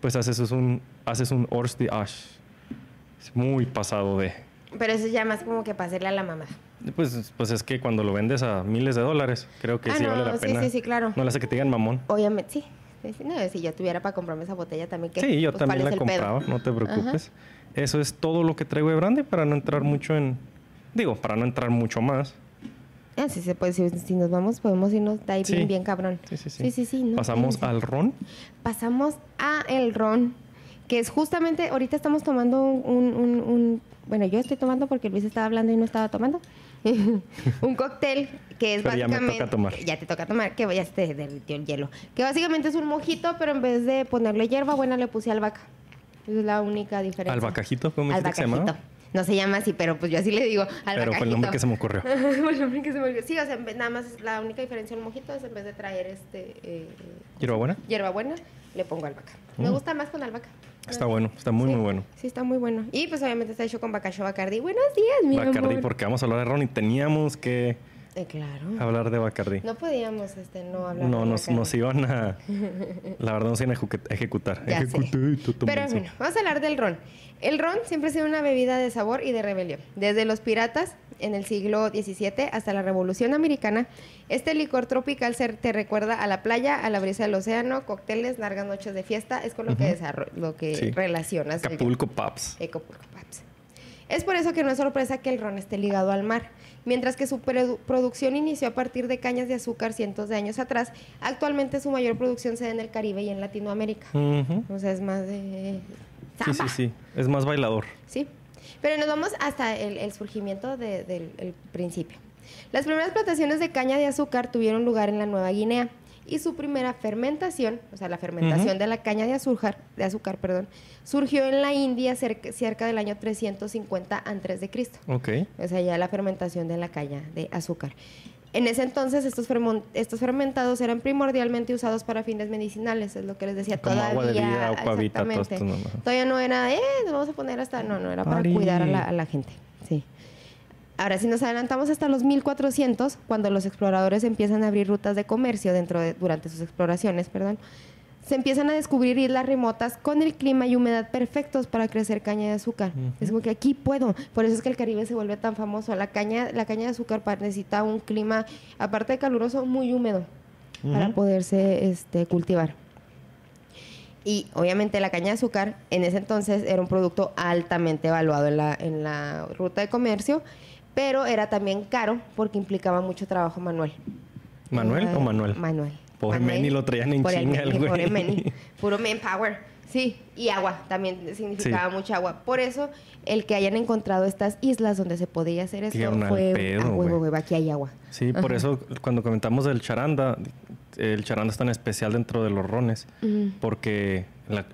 B: pues haces un, haces un Hors d'Age. Es muy pasado de...
A: Pero eso es ya más como que para hacerle a la mamá.
B: Pues, pues es que cuando lo vendes a miles de dólares, creo que
A: Ah,
B: sí
A: no,
B: vale la
A: sí,
B: pena.
A: sí, sí, claro.
B: No le hace que te digan mamón.
A: Obviamente, sí. Sí, sí, No, si yo tuviera para comprarme esa botella también, ¿qué?
B: Sí, yo
A: Pues,
B: también
A: ¿cuál
B: la
A: pedo?
B: compraba, no te preocupes. Eso es todo lo que traigo de brandy para no entrar mucho en... Digo, para no entrar mucho más.
A: Ah, sí, se puede. Si, si nos vamos, podemos irnos de ahí
B: Sí.
A: bien, bien cabrón.
B: Sí, sí, sí.
A: Sí, sí, sí, no,
B: Pasamos al ron.
A: Pasamos a el ron, que es justamente, ahorita estamos tomando un- un- bueno, yo estoy tomando porque Luis estaba hablando y no estaba tomando. (laughs) un cóctel que es
B: Pero ya me
A: básicamente...
B: toca tomar.
A: Ya te toca tomar, que ya se te derritió el hielo. Que básicamente es un mojito, pero en vez de ponerle hierba buena le puse albahaca. Esa es la única diferencia.
B: Albacajito, ¿cómo que se?
A: Albacajito. No se llama así, pero pues yo así le digo. Albacajito.
B: Pero fue el nombre que se me ocurrió. (laughs)
A: Fue el nombre que se me olvidó. Sí, o sea, nada más la única diferencia del mojito es en vez de traer este... Eh,
B: ¿Hierbabuena?
A: hierbabuena, le pongo albahaca. Me
B: Mm.
A: gusta más con albahaca.
B: Está bueno, está muy,
A: Sí,
B: muy bueno.
A: Sí, está muy bueno. Y pues obviamente está hecho con bacacho bacardi. Buenos días, mi
B: Bacardi,
A: amor.
B: porque vamos a hablar de ron y teníamos que
A: Eh, claro.
B: hablar de Bacardi.
A: No podíamos este, no hablar
B: No,
A: de
B: nos,
A: Bacardi.
B: nos iban a... (laughs) La verdad nos iban a ejecu- ejecutar.
A: Ya.
B: Ejecuté,
A: Pero bueno, vamos a hablar del ron. El ron siempre ha sido una bebida de sabor y de rebelión. Desde los piratas en el siglo XVII hasta la Revolución Americana, este licor tropical se te recuerda a la playa, a la brisa del océano, cócteles, largas noches de fiesta. Es con lo que, desarro- lo que
B: Sí.
A: relacionas. el-
B: Acapulco Paps.
A: Ecopulco Paps. Es por eso que no es sorpresa que el ron esté ligado al mar. Mientras que su produ- producción inició a partir de cañas de azúcar cientos de años atrás, actualmente su mayor producción se da en el Caribe y en Latinoamérica. O sea, es más de...
B: Sí, sí, sí. Es más bailador.
A: Sí. Pero nos vamos hasta el, el surgimiento de- del el principio. Las primeras plantaciones de caña de azúcar tuvieron lugar en la Nueva Guinea y su primera fermentación, o sea, la fermentación de la caña de azúcar, de azúcar, perdón, surgió en la India cerca, cerca del año 350 antes de Cristo.
B: Ok.
A: O sea, ya la fermentación de la caña de azúcar. En ese entonces estos, estos fermentados eran primordialmente usados para fines medicinales, es lo que les decía.
B: Como
A: Todavía,
B: agua de vida,
A: exactamente. Todavía no era, eh, nos vamos a poner hasta, no, no, era para cuidar a la, a la gente. Ahora, si nos adelantamos hasta los 1400, cuando los exploradores empiezan a abrir rutas de comercio dentro de, durante sus exploraciones, perdón, se empiezan a descubrir islas remotas con el clima y humedad perfectos para crecer caña de azúcar. Es como que aquí puedo. Por eso es que el Caribe se vuelve tan famoso. La caña, la caña de azúcar necesita un clima, aparte de caluroso, muy húmedo para poderse este, cultivar. Y obviamente la caña de azúcar en ese entonces era un producto altamente evaluado en la, en la ruta de comercio, pero era también caro porque implicaba mucho trabajo manual.
B: ¿Manuel o Manuel?
A: Manuel.
B: Pobre
A: Manuel.
B: Meni, lo traían en
A: Por el
B: chinga el güey.
A: Pobre Meni. Puro manpower. Sí, y agua también significaba
B: Sí.
A: mucha agua. Por eso, el que hayan encontrado estas islas donde se podía hacer
B: al
A: fue
B: pedo,
A: ah, huevo, huevo, aquí hay agua.
B: Sí, por eso cuando comentamos del charanda, el charanda es tan especial dentro de los rones, porque la,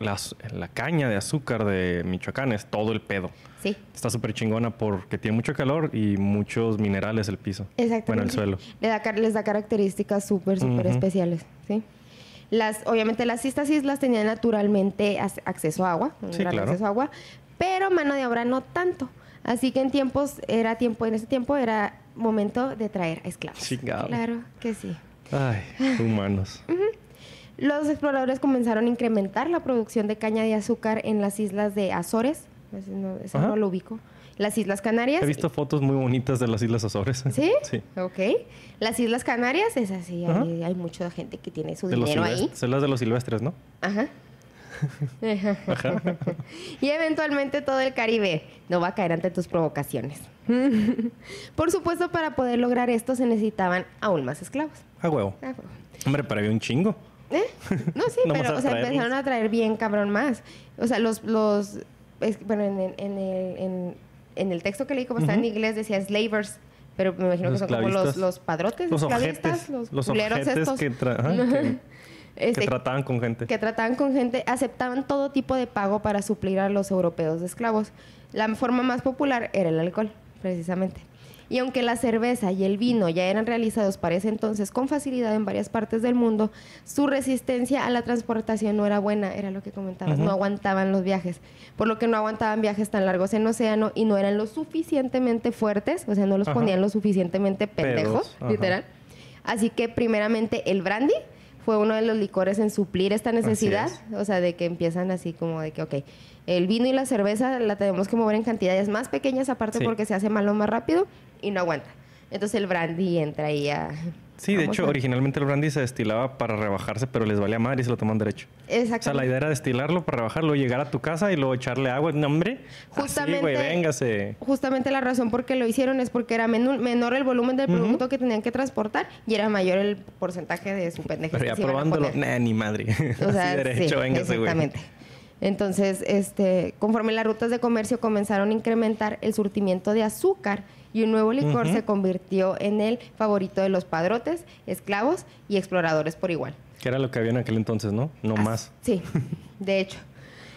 B: la caña de azúcar de Michoacán es todo el pedo.
A: Sí,
B: Está súper chingona porque tiene mucho calor y muchos minerales el piso.
A: exactamente.
B: Bueno, el suelo.
A: Le da les da características súper, súper especiales, ¿sí? Las, obviamente las estas islas tenían naturalmente ac- acceso a agua,
B: Sí, claro.
A: acceso a agua, pero mano de obra no tanto. Así que en tiempos, era tiempo, en ese tiempo era momento de traer a esclavos.
B: Chingado.
A: Claro que sí.
B: Ay, (laughs) humanos.
A: Los exploradores comenzaron a incrementar la producción de caña de azúcar en las islas de Azores, ese no,
B: Ajá.
A: no lo ubico, las Islas Canarias.
B: He visto fotos muy bonitas de las Islas Azores.
A: ¿Sí?
B: Sí.
A: Ok. Las Islas Canarias, es así, hay, hay mucha gente que tiene su
B: De
A: dinero ahí.
B: Son las de los silvestres, ¿no?
A: Ajá. (laughs)
B: Ajá. (laughs)
A: y eventualmente todo el Caribe no va a caer ante tus provocaciones. (laughs) Por supuesto, para poder lograr esto se necesitaban aún más esclavos.
B: A huevo.
A: Ah, bueno.
B: Hombre, pero había un chingo.
A: ¿Eh? No, sí, (laughs) pero o sea, empezaron a traer bien cabrón más. O sea, los, los es- bueno, en, el- en el, en, en el texto que leí, como estaba en inglés, decía slavers, pero me imagino
B: Los
A: que son como los, los padrotes,
B: Los
A: los,
B: Los
A: culeros estos.
B: que, tra- ajá, (laughs) que-
A: Este,
B: que trataban con gente.
A: que trataban con gente, aceptaban todo tipo de pago para suplir a los europeos de esclavos. La forma más popular era el alcohol, precisamente. Y aunque la cerveza y el vino ya eran realizados para ese entonces con facilidad en varias partes del mundo, su resistencia a la transportación no era buena, era lo que comentabas, no aguantaban los viajes, por lo que no aguantaban viajes tan largos en océano y no eran lo suficientemente fuertes, o sea, no los
B: Ajá.
A: ponían lo suficientemente pendejos, literal. Así que primeramente el brandy fue uno de los licores en suplir esta necesidad,
B: es.
A: o sea, de que empiezan así como de que, ok, el vino y la cerveza la tenemos que mover en cantidades más pequeñas aparte
B: Sí.
A: porque se hace malo más rápido y no aguanta. Entonces el brandy entra ahí a...
B: Sí, de hecho,
A: a-
B: originalmente el brandy se destilaba para rebajarse, pero les valía madre y se lo toman derecho. O sea, la idea era destilarlo para rebajarlo, llegar a tu casa y luego echarle agua. No, hombre.
A: Justamente-
B: Así, güey, véngase.
A: Justamente la razón por qué lo hicieron es porque era menor, menor el volumen del producto que tenían que transportar y era mayor el porcentaje de su pendeja.
B: Pero ya probándolo, nah, ni madre.
A: O sea, (laughs)
B: Así derecho,
A: sí,
B: véngase, güey.
A: exactamente. Entonces, este, conforme las rutas de comercio comenzaron a incrementar el surtimiento de azúcar y un nuevo licor se convirtió en el favorito de los padrotes, esclavos y exploradores por igual.
B: Que era lo que había en aquel entonces, ¿no? No más.
A: Sí, de hecho.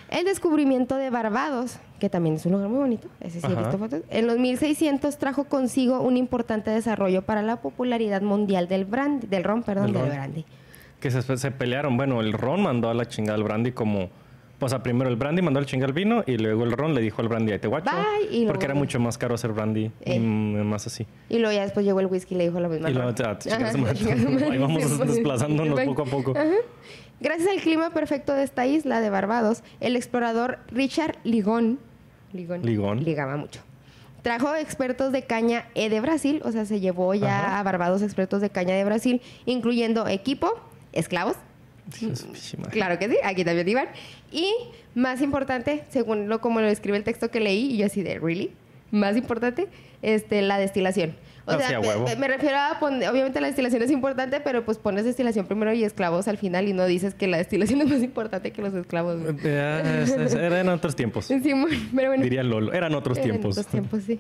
A: El descubrimiento de Barbados, que también es un lugar muy bonito, ese sí he visto fotos, en los 1600 trajo consigo un importante desarrollo para la popularidad mundial del brandy, del ron, perdón,
B: Del
A: del,
B: ron.
A: brandy.
B: Que se, se pelearon. Bueno, el ron mandó a la chingada al brandy como... O sea, primero el brandy mandó al chingada al vino y luego el ron le dijo al brandy, ahí te guacho.
A: Bye, y
B: porque era mucho más caro hacer brandy.
A: Eh.
B: mm, más así.
A: Y luego ya después llegó el whisky y le dijo la misma
B: Y luego, ah, chinga
A: chinga. (laughs)
B: Ahí vamos desplazándonos poco a poco.
A: Ajá. Gracias al clima perfecto de esta isla de Barbados, el explorador Richard Ligón, Ligón,
B: Ligón.
A: ligaba mucho. Trajo expertos de caña eh, de Brasil, o sea, se llevó ya
B: Ajá.
A: a Barbados expertos de caña de Brasil, incluyendo equipo, esclavos,
B: Dios, madre.
A: claro que sí, aquí también iban, y más importante, según lo como lo describe el texto que leí, y yo así de, ¿really? Más importante, este, la destilación. O
B: Ah,
A: sea, me- refiero a poner, obviamente la destilación es importante, pero pues pones destilación primero y esclavos al final y no dices que la destilación (laughs) es más importante que los esclavos.
B: es- eran otros tiempos. (laughs)
A: Sí, muy- pero bueno.
B: Diría Lolo. Eran otros
A: Eran
B: tiempos.
A: otros tiempos, sí.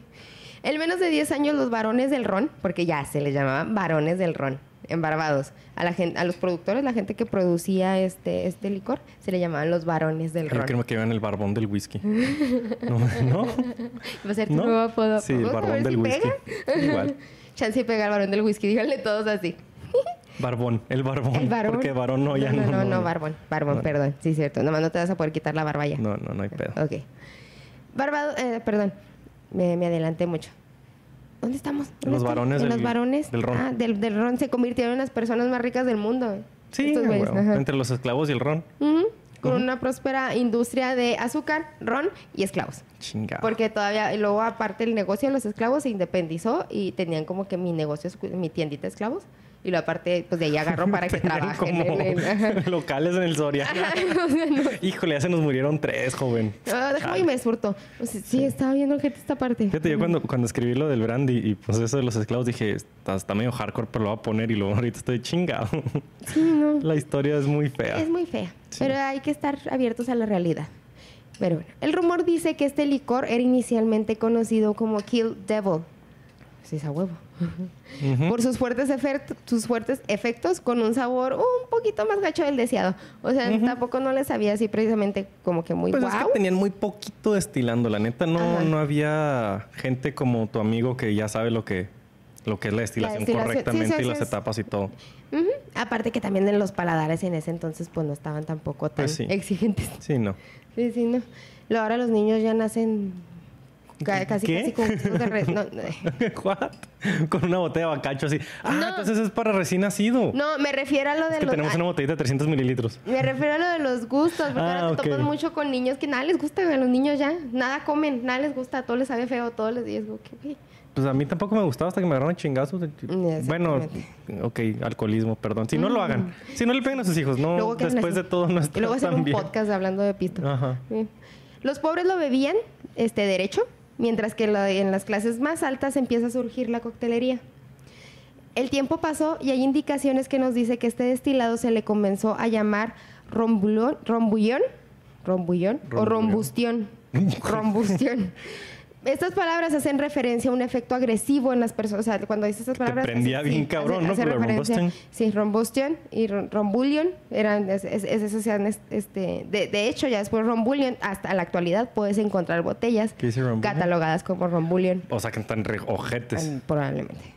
A: En menos de 10 años, los varones del ron, porque ya se les llamaban varones del ron en Barbados, a, la gente, a los productores, la gente que producía este, este licor, se le llamaban los varones del ron.
B: creo que iban el barbón del whisky. (laughs) No, no.
A: Va a ser tu
B: ¿No?
A: nuevo apodo.
B: Sí, el barbón del
A: si
B: whisky.
A: pega.
B: Igual. (laughs)
A: Chance y pega al varón del whisky. Díganle todos así. (laughs)
B: Barbón, el barbón.
A: El varón.
B: Porque varón no, ya no.
A: no, no, no, barbón. Barbón, perdón. Sí, cierto. Nomás no te vas a poder quitar la barba ya.
B: No, no, no hay pedo.
A: Ok. Barbado, eh, perdón. Me, me adelanté mucho. ¿Dónde estamos? ¿Dónde
B: Los
A: estamos?
B: varones
A: En
B: del-
A: los varones.
B: del ron.
A: Ah, del, del ron. Se convirtieron en las personas más ricas del mundo.
B: Sí,
A: güeyes,
B: huevo.
A: ajá.
B: entre los esclavos y el ron.
A: Con una próspera industria de azúcar, ron y esclavos.
B: Chingado.
A: Porque todavía, luego aparte el negocio de los esclavos se independizó y tenían como que mi negocio, mi tiendita de esclavos. Y lo aparte, pues de ahí agarró para que (laughs) trabajen.
B: como
A: en el- ajá.
B: locales en el Soria. (laughs)
A: O sea, no.
B: Híjole, ya se nos murieron tres, joven.
A: Ah, déjame y me surto. O sea, sí, estaba viendo gente esta parte.
B: Fíjate, yo cuando, cuando escribí lo del brandy y pues eso de los esclavos dije, está, está medio hardcore, pero lo voy a poner y luego (laughs) ahorita estoy chingado.
A: Sí, no.
B: La historia es muy fea.
A: Es muy fea,
B: Sí.
A: pero hay que estar abiertos a la realidad. Pero bueno, el rumor dice que este licor era inicialmente conocido como Kill Devil. Sí, es a huevo. Por sus fuertes, efect- sus fuertes efectos con un sabor un poquito más gacho del deseado. O sea, tampoco no les sabía así precisamente como que muy
B: Pues es que tenían muy poquito destilando, la neta no,
A: Ajá.
B: no había gente como tu amigo que ya sabe lo que, lo que es la destilación, correctamente
A: sí,
B: y las
A: es-
B: etapas y todo.
A: Aparte que también en los paladares en ese entonces pues no estaban tampoco tan
B: Pues sí.
A: exigentes.
B: Sí, no.
A: Sí, sí, no. Ahora los niños ya nacen casi,
B: ¿Qué?
A: casi con de re- no, (laughs) eh.
B: Con una botella de bacacho así. Ah,
A: No.
B: entonces es para recién nacido.
A: No, me refiero a lo de
B: es que
A: los...
B: tenemos una botellita de 300 mililitros.
A: Me refiero a lo de los gustos, porque
B: Ah,
A: ahora te topas mucho con niños que nada les gusta, a los niños ya. Nada comen, nada les gusta, todo les sabe feo, todo les que, güey.
B: Pues a mí tampoco me gustaba hasta que me agarraron chingazos. de- Bueno, ok, alcoholismo, perdón. Si no lo hagan. Si no le peguen a sus hijos, no,
A: Luego
B: después de todo no está
A: Y luego hacer un
B: bien.
A: podcast hablando de pisto.
B: Ajá.
A: Sí. Los pobres lo bebían este derecho, mientras que en las clases más altas empieza a surgir la coctelería. El tiempo pasó y hay indicaciones que nos dice que este destilado se le comenzó a llamar rombulón, rombullón, rombullón o
B: Rombullón.
A: rombustión. (laughs) rombustión. Estas palabras hacen referencia a un efecto agresivo en las personas. O sea, cuando dices estas palabras.
B: prendía
A: hace-
B: bien cabrón, ¿no?
A: Sí, rombustion y rom- rombullion eran, es, es- es- este, de, de hecho, ya después rombullion, hasta la actualidad puedes encontrar botellas catalogadas como rombullion,
B: O sea, que están re ojetes.
A: mm, probablemente.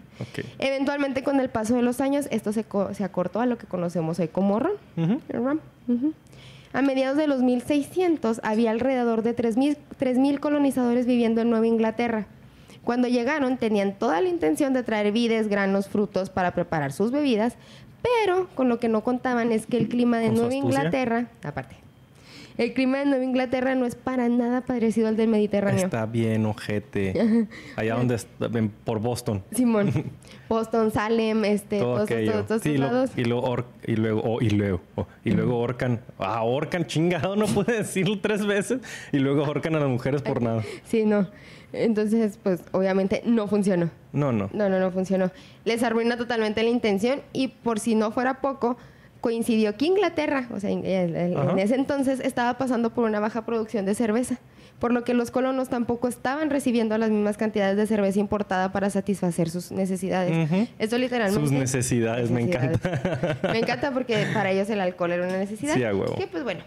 A: Eventualmente, con el paso de los años, esto se, se acortó a lo que conocemos hoy como ron.
B: Ujú.
A: A mediados de los 1600 había alrededor de 3.000 3.000 colonizadores viviendo en Nueva Inglaterra. Cuando llegaron tenían toda la intención de traer vides, granos, frutos para preparar sus bebidas, pero con lo que no contaban es que el clima de
B: ¿Con su
A: Nueva? Inglaterra, aparte, el clima de Nueva Inglaterra no es para nada parecido al del Mediterráneo.
B: Está bien ojete. (laughs) Allá donde está, por Boston.
A: Simón, (laughs) Boston, Salem, este,
B: todo
A: todos,
B: aquello.
A: todos- todos
B: Sí, lo-
A: lados.
B: y, luego or- y luego, oh, y luego, oh, y luego ahorcan. Ah, ahorcan, chingado, no puede (laughs) decirlo tres veces. Y luego ahorcan a las mujeres por nada.
A: Sí, no. Entonces, pues obviamente no funcionó.
B: No, no.
A: No, no, no funcionó. Les arruina totalmente la intención y por si no fuera poco, coincidió que Inglaterra, o sea, en, ese entonces estaba pasando por una baja producción de cerveza, por lo que los colonos tampoco estaban recibiendo las mismas cantidades de cerveza importada para satisfacer sus necesidades. Esto literalmente...
B: Sus necesidades, me
A: Necesidades. me encanta porque (laughs) para ellos el alcohol era una necesidad.
B: Sí, a huevo.
A: Que pues bueno,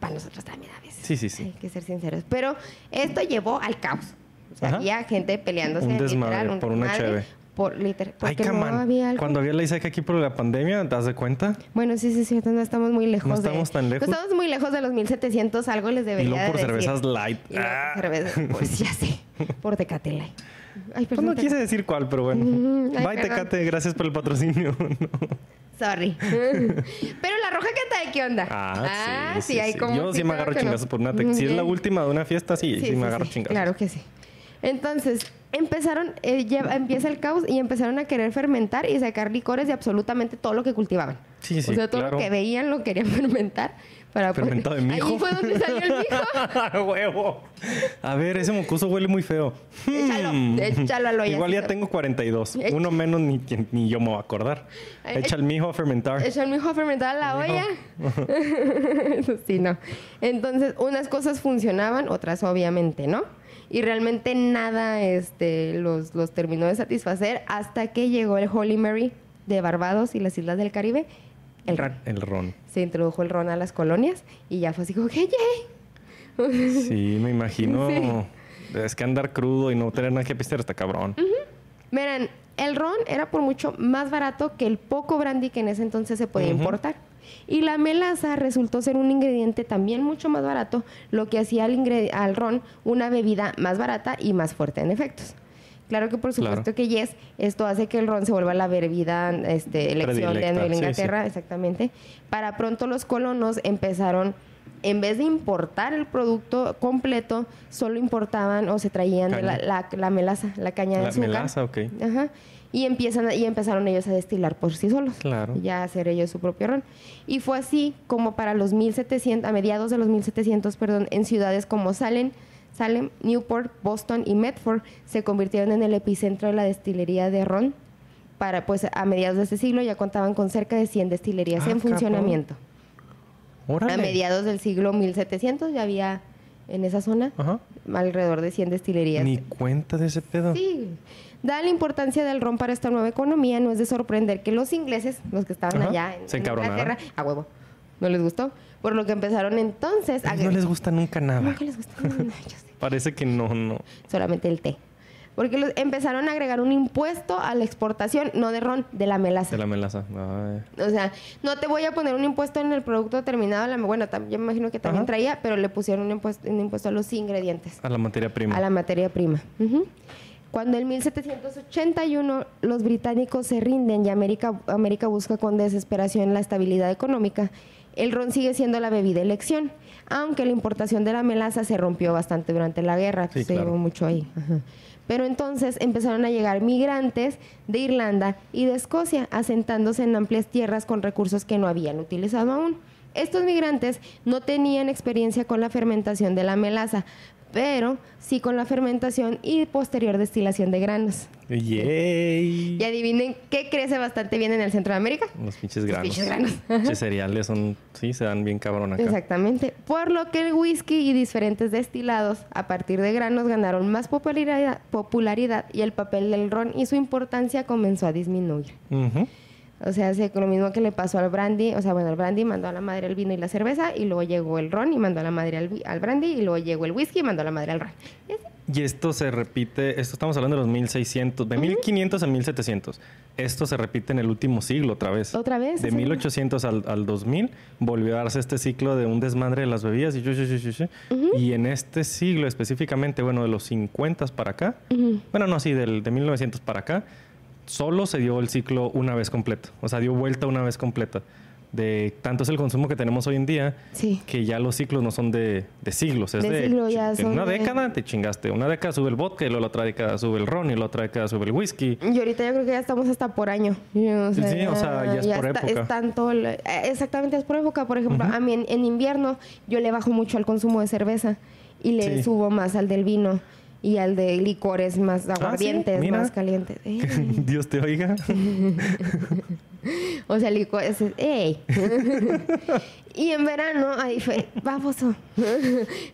A: para nosotros también a veces.
B: Sí, sí, sí.
A: Hay que ser sinceros. Pero esto llevó al caos. O sea,
B: Ajá.
A: había gente peleándose.
B: Un desmadre
A: literal, un
B: por una cheve.
A: Por literal.
B: Ay,
A: Porque no
B: camán.
A: había algo.
B: Cuando había ley seca aquí por la pandemia, ¿te das de cuenta?
A: Bueno, sí, sí, sí. No estamos muy lejos.
B: No
A: de-
B: estamos tan lejos.
A: No estamos muy lejos de los 1700. Algo les
B: Y
A: debería
B: luego por
A: de decir.
B: cervezas light.
A: Y luego
B: Ah.
A: por cervezas. (laughs) Pues ya sé. Por Tecate Light. Ay, perdón.
B: no quise decir cuál, pero bueno.
A: Mm, ay,
B: Bye,
A: perdón.
B: Tecate, gracias por el patrocinio. (laughs) No.
A: Sorry. (laughs) Pero la roja que ¿qué onda?
B: Ah, sí, sí,
A: hay
B: sí.
A: como.
B: Yo sí me agarro
A: no.
B: chingazos por una tec- Si es la última de una fiesta, sí, sí, me agarro
A: sí,
B: chingazos.
A: Claro que sí. Entonces, empezaron, eh, ya empieza el caos y empezaron a querer fermentar y sacar licores de absolutamente todo lo que cultivaban.
B: Sí, sí,
A: O sea, todo
B: claro.
A: lo que veían lo querían (laughs) fermentar. Para poder-
B: Fermentado de mijo.
A: Ahí fue donde salió el mijo. (laughs)
B: ¡A huevo! A ver, ese mocoso huele muy feo.
A: Échalo,
B: Hmm.
A: échalo al olla,
B: Igual ya tengo 42.
A: Echa-
B: Uno menos ni, ni yo me voy a acordar. Echa el mijo a fermentar.
A: Echó el mijo a fermentar a la olla. (laughs) sí, no. Entonces, unas cosas funcionaban, otras obviamente no. Y realmente nada este, los, los terminó de satisfacer hasta que llegó el Holy Mary de Barbados y las Islas del Caribe, el ron.
B: El ron.
A: Se introdujo el ron a las colonias y ya fue así como que ¡yay!
B: Sí, me imagino. (laughs) Es que andar crudo y no tener nada que pistear está cabrón.
A: Miren, el ron era por mucho más barato que el poco brandy que en ese entonces se podía importar. Y la melaza resultó ser un ingrediente también mucho más barato, lo que hacía al, al ron una bebida más barata y más fuerte en efectos. Claro que por supuesto que yes, esto hace que el ron se vuelva la bebida este, elección de Nueva Inglaterra, exactamente. Para pronto los colonos empezaron, en vez de importar el producto completo, solo importaban o se traían de la, melaza, la caña de la azúcar. Melaza, ok. Ajá. Y, empiezan, y empezaron ellos a destilar por sí solos. Claro. Ya a hacer ellos su propio ron. Y fue así como para los 1700, a mediados de los 1700, perdón, en ciudades como Salem, Salem, Newport, Boston y Medford se convirtieron en el epicentro de la destilería de ron. Para, pues, a mediados de este siglo ya contaban con cerca de 100 destilerías ah, en funcionamiento. A mediados del siglo 1700 ya había en esa zona alrededor de 100 destilerías.
B: Ni cuenta de ese pedo.
A: Sí. Dada la importancia del ron para esta nueva economía, no es de sorprender que los ingleses, los que estaban allá en, en Inglaterra, a huevo, no les gustó. Por lo que empezaron entonces
B: a... No les gusta nunca nada. Nunca les gusta nada. (laughs) Parece que no, no.
A: Solamente el té. Porque empezaron a agregar un impuesto a la exportación, no de ron, de la melaza.
B: De la melaza.
A: O sea, no te voy a poner un impuesto en el producto terminado. bueno, yo me imagino que también traía, pero le pusieron un impuesto, un impuesto a los ingredientes.
B: A la materia prima.
A: A la materia prima. Cuando en 1781 los británicos se rinden y América, América busca con desesperación la estabilidad económica, el ron sigue siendo la bebida elección, aunque la importación de la melaza se rompió bastante durante la guerra, se llevó mucho ahí. Pero entonces empezaron a llegar migrantes de Irlanda y de Escocia, asentándose en amplias tierras con recursos que no habían utilizado aún. Estos migrantes no tenían experiencia con la fermentación de la melaza, pero sí con la fermentación y posterior destilación de granos.
B: Yay.
A: Y adivinen qué crece bastante bien en el centro de América.
B: Los pinches granos. Los pinches granos. (laughs) cereales son, sí, se dan bien cabrón acá.
A: Exactamente. Por lo que el whisky y diferentes destilados a partir de granos ganaron más popularidad, popularidad y el papel del ron y su importancia comenzó a disminuir. O sea, hace lo mismo que le pasó al brandy. O sea, bueno, el brandy mandó a la madre el vino y la cerveza, y luego llegó el ron y mandó a la madre al, brandy, y luego llegó el whisky y mandó a la madre al ron.
B: ¿Y, esto se repite, esto estamos hablando de los 1600, de 1500 a 1700. Esto se repite en el último siglo otra vez.
A: Otra vez.
B: De 1800 al, al, 2000 volvió a darse este ciclo de un desmadre de las bebidas. Y, y en este siglo específicamente, bueno, de los 50 para acá, bueno, no, sí, del, de 1900 para acá, solo se dio el ciclo una vez completo. O sea, dio vuelta una vez completa. De tanto es el consumo que tenemos hoy en día que ya los ciclos no son de, siglos. Es de, una década te chingaste. Una década sube el vodka y luego la otra década sube el ron y la otra década sube el whisky.
A: Y ahorita yo creo que ya estamos hasta por año.
B: sí, o sea, ya, es por época.
A: Es tanto, eh, exactamente, es por época. Por ejemplo, a mí en, invierno yo le bajo mucho al consumo de cerveza y le subo más al del vino y al de licores más ah, aguardientes, más calientes. (laughs)
B: Dios te oiga. (laughs)
A: o sea, licores, ¡ey! (laughs) y en verano, vamos,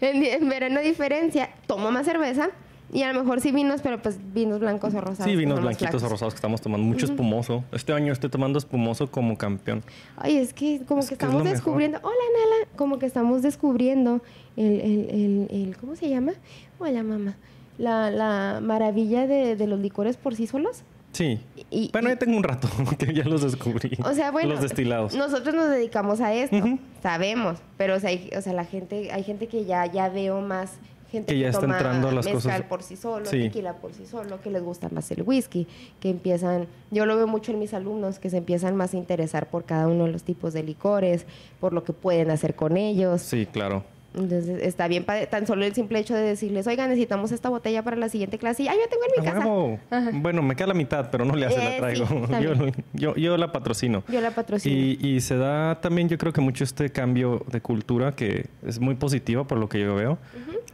A: en, en verano diferencia, tomo más cerveza, y a lo mejor sí vinos, pero pues vinos blancos o rosados.
B: Sí, vinos blanquitos o rosados que estamos tomando. Mucho espumoso. Este año estoy tomando espumoso como campeón.
A: Ay, es que como que estamos descubriendo... Hola, Nala. Como que estamos descubriendo el, el, el, el... ¿Cómo se llama? Hola, mamá la, la maravilla de, de, los licores por sí solos.
B: Sí. Y, bueno, ya tengo un rato (laughs) que ya los descubrí.
A: O sea, bueno,
B: los destilados.
A: Nosotros nos dedicamos a esto, sabemos, pero o sea, hay, o sea, la gente, hay gente que ya, ya veo más gente
B: que ya está entrando a las cosas
A: por sí solo, tequila por sí solo, que les gusta más el whisky, que empiezan, yo lo veo mucho en mis alumnos, que se empiezan más a interesar por cada uno de los tipos de licores, por lo que pueden hacer con ellos.
B: Sí, claro.
A: Entonces está bien, tan solo el simple hecho de decirles, oiga, necesitamos esta botella para la siguiente clase. Y, ah, yo tengo en mi
B: casa. Bueno, me queda la mitad, pero no le hace, la eh, traigo. (laughs) yo, yo, la patrocino.
A: Yo la patrocino.
B: Y, y, se da también, yo creo que mucho este cambio de cultura que es muy positiva por lo que yo veo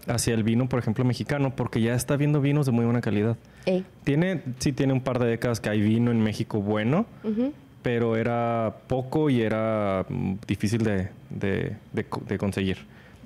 B: hacia el vino, por ejemplo, mexicano, porque ya está viendo vinos de muy buena calidad. Tiene, sí tiene un par de décadas que hay vino en México bueno, pero era poco y era mm, difícil de, de conseguir.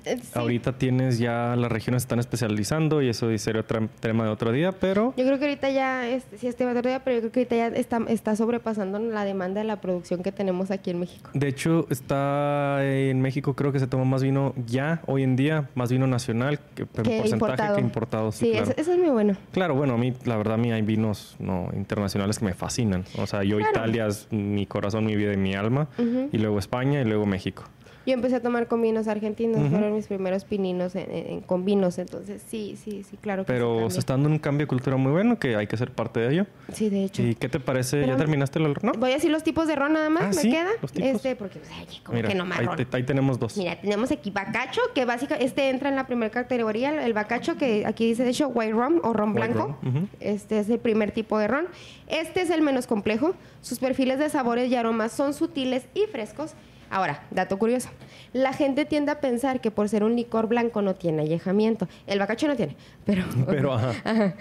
A: Sí.
B: Ahorita tienes ya, las regiones están especializando y eso sería otro tema de otro día, pero
A: Yo creo que ahorita ya, es, sí, este va a otro día, pero yo creo que ahorita ya está, está sobrepasando la demanda de la producción que tenemos aquí en México.
B: de hecho está en México creo que se toma más vino ya, hoy en día, más vino nacional que en
A: Que
B: porcentaje
A: importado.
B: que importado. Sí,
A: Sí,
B: claro.
A: eso, eso es muy bueno.
B: Claro, bueno, a mí, la verdad, a mí hay vinos no internacionales que me fascinan. O sea, yo
A: Claro.
B: Italia es mi corazón, mi vida y mi alma. Y luego España y luego México.
A: Yo empecé a tomar con vinos argentinos, fueron mis primeros pininos en, en- con vinos, entonces sí, sí, sí, claro que sí
B: Pero se está dando un cambio de cultura muy bueno que hay que ser parte de ello.
A: Sí, de hecho.
B: ¿Y qué te parece?
A: Pero-
B: ¿Ya terminaste el horno?
A: Voy a decir los tipos de ron nada más,
B: Ah,
A: me
B: sí,
A: queda.
B: los tipos.
A: Este, porque, pues, oye, como
B: Mira,
A: que no más
B: ahí,
A: ron.
B: te- ahí tenemos dos.
A: Mira, tenemos aquí bacacho, que básicamente este entra en la primera categoría, el- bacacho, que aquí dice de hecho white rum o ron
B: White
A: blanco.
B: rum.
A: Este es el primer tipo de ron. Este es el menos complejo. Sus perfiles de sabores y aromas son sutiles y frescos. Ahora, dato curioso. La gente tiende a pensar que por ser un licor blanco no tiene añejamiento. El bacacho no tiene, pero... (laughs)
B: Pero, ajá. (laughs)
A: Ajá.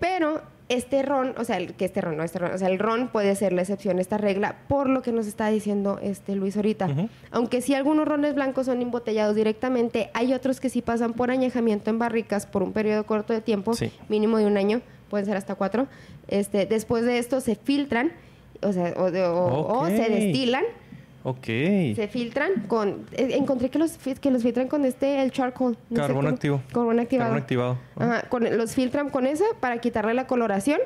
A: Pero este ron, o sea, el, que este ron, no este ron, o sea, el ron puede ser la excepción a esta regla, por lo que nos está diciendo este Luis ahorita. Aunque sí algunos rones blancos son embotellados directamente, hay otros que sí pasan por añejamiento en barricas por un periodo corto de tiempo,
B: Sí.
A: mínimo de un año, pueden ser hasta cuatro. Este, después de esto se filtran, o sea, o, de- o- se destilan,
B: Ok.
A: se filtran con, eh, encontré que los que los filtran con este el charcoal, no
B: Carbón
A: cómo-
B: activo.
A: carbón activado.
B: Carbón activado. Ajá.
A: Con- los filtran con eso para quitarle la coloración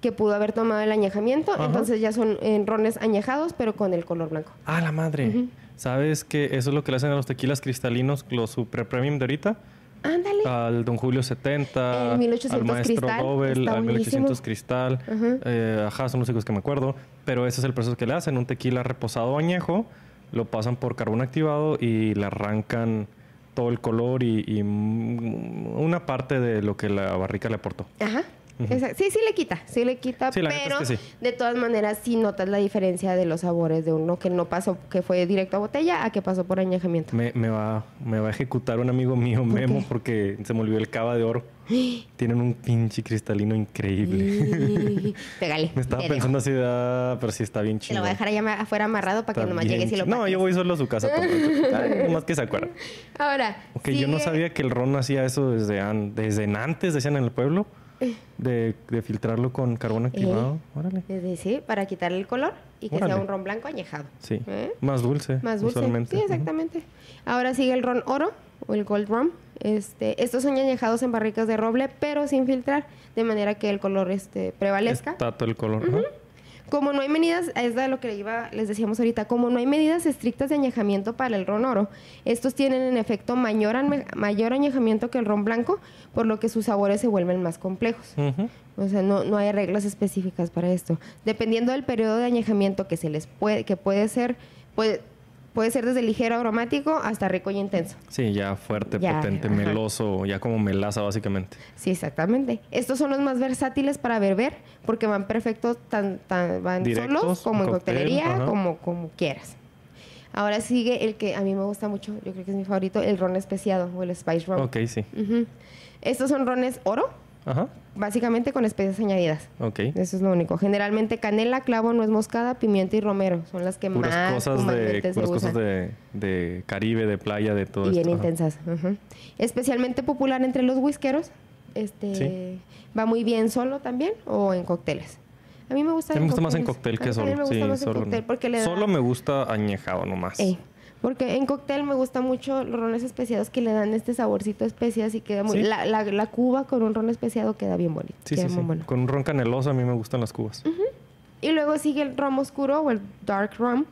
A: que pudo haber tomado el añejamiento.
B: Ajá.
A: Entonces ya son eh, rones añejados, pero con el color blanco.
B: Ah, la madre. ¿Sabes que eso es lo que le hacen a los tequilas cristalinos, los super premium de ahorita?
A: Ándale.
B: Al Don Julio 70,
A: El 1800
B: al Maestro
A: Cristal, está
B: al 1800
A: buenísimo.
B: Cristal.
A: Ajá.
B: eh, ajá, son los únicos que me acuerdo. Pero ese es el proceso que le hacen. Un tequila reposado añejo, lo pasan por carbón activado y le arrancan todo el color y, una parte de lo que la barrica le aportó.
A: Ajá. Exacto. Sí, sí le quita, sí le quita,
B: Sí,
A: pero
B: es que sí.
A: de todas maneras sí notas la diferencia de los sabores de uno que no pasó, que fue directo a botella, a que pasó por añejamiento.
B: Me, me va, me va a ejecutar un amigo mío, Memo,
A: qué?
B: porque se me olvidó el cava de oro. (gasps) Tienen un pinche cristalino increíble. (laughs)
A: Pégale.
B: Me estaba
A: te
B: pensando así, ah, pero sí está bien
A: Te
B: chido.
A: lo voy a dejar allá afuera amarrado para que
B: Está
A: nomás
B: bien
A: llegues y lo
B: chido. No,
A: pases.
B: yo voy solo a su casa. (laughs) nomás que se acuerda.
A: Ahora.
B: Ok, yo no sabía que el ron hacía eso desde, an- desde antes, decían en el pueblo, de, de filtrarlo con carbón activado. Órale.
A: Desde- sí, para quitarle el color y que
B: Órale.
A: sea un ron blanco añejado.
B: Sí.
A: ¿Eh?
B: Más dulce.
A: Más dulce.
B: usualmente.
A: Sí, exactamente. Ahora sigue el ron oro o el gold rum. Este, estos son añejados en barricas de roble, pero sin filtrar, de manera que el color este, prevalezca.
B: Está todo el color. ajá.
A: Como no hay medidas, es de lo que iba, les decíamos ahorita, como no hay medidas estrictas de añejamiento para el ron oro, estos tienen en efecto mayor, mayor añejamiento que el ron blanco, por lo que sus sabores se vuelven más complejos. O sea, no, no hay reglas específicas para esto. Dependiendo del periodo de añejamiento que se les puede, que puede ser, puede, puede ser desde ligero aromático hasta rico y intenso.
B: Sí, ya fuerte,
A: Ya,
B: potente,
A: ajá.
B: meloso, ya como melaza básicamente.
A: Sí, exactamente. Estos son los más versátiles para beber porque van perfectos, tan, tan, van
B: Directos,
A: solos como en coctelería,
B: ajá.
A: como, como quieras. Ahora sigue el que a mí me gusta mucho, yo creo que es mi favorito, el ron especiado o el spice ron.
B: Ok, sí.
A: Estos son rones oro,
B: Ajá.
A: básicamente con especias añadidas.
B: Ok.
A: Eso es lo único. Generalmente canela, clavo, nuez moscada, pimienta y romero son las que
B: Puras
A: más
B: cosas, de,
A: se
B: puras cosas
A: usan.
B: de, de Caribe, de playa, de todo
A: y bien
B: esto.
A: intensas. Especialmente popular entre los whiskeros. Este
B: Sí.
A: va muy bien solo también o en cócteles. A mí me gusta.
B: Sí, me gusta más en cóctel que solo.
A: Me gusta
B: sí,
A: más
B: solo
A: en cóctel
B: no.
A: porque le da.
B: Solo me gusta añejado nomás.
A: Ey, porque en cóctel me gusta mucho los rones especiados que le dan este saborcito de especias y queda muy.
B: Sí.
A: La, la, la cuba con un ron especiado queda bien bonito.
B: Sí,
A: queda
B: sí,
A: muy
B: sí.
A: bueno.
B: Con un ron caneloso a mí me gustan las cubas.
A: Y luego sigue el ron oscuro o el dark rum.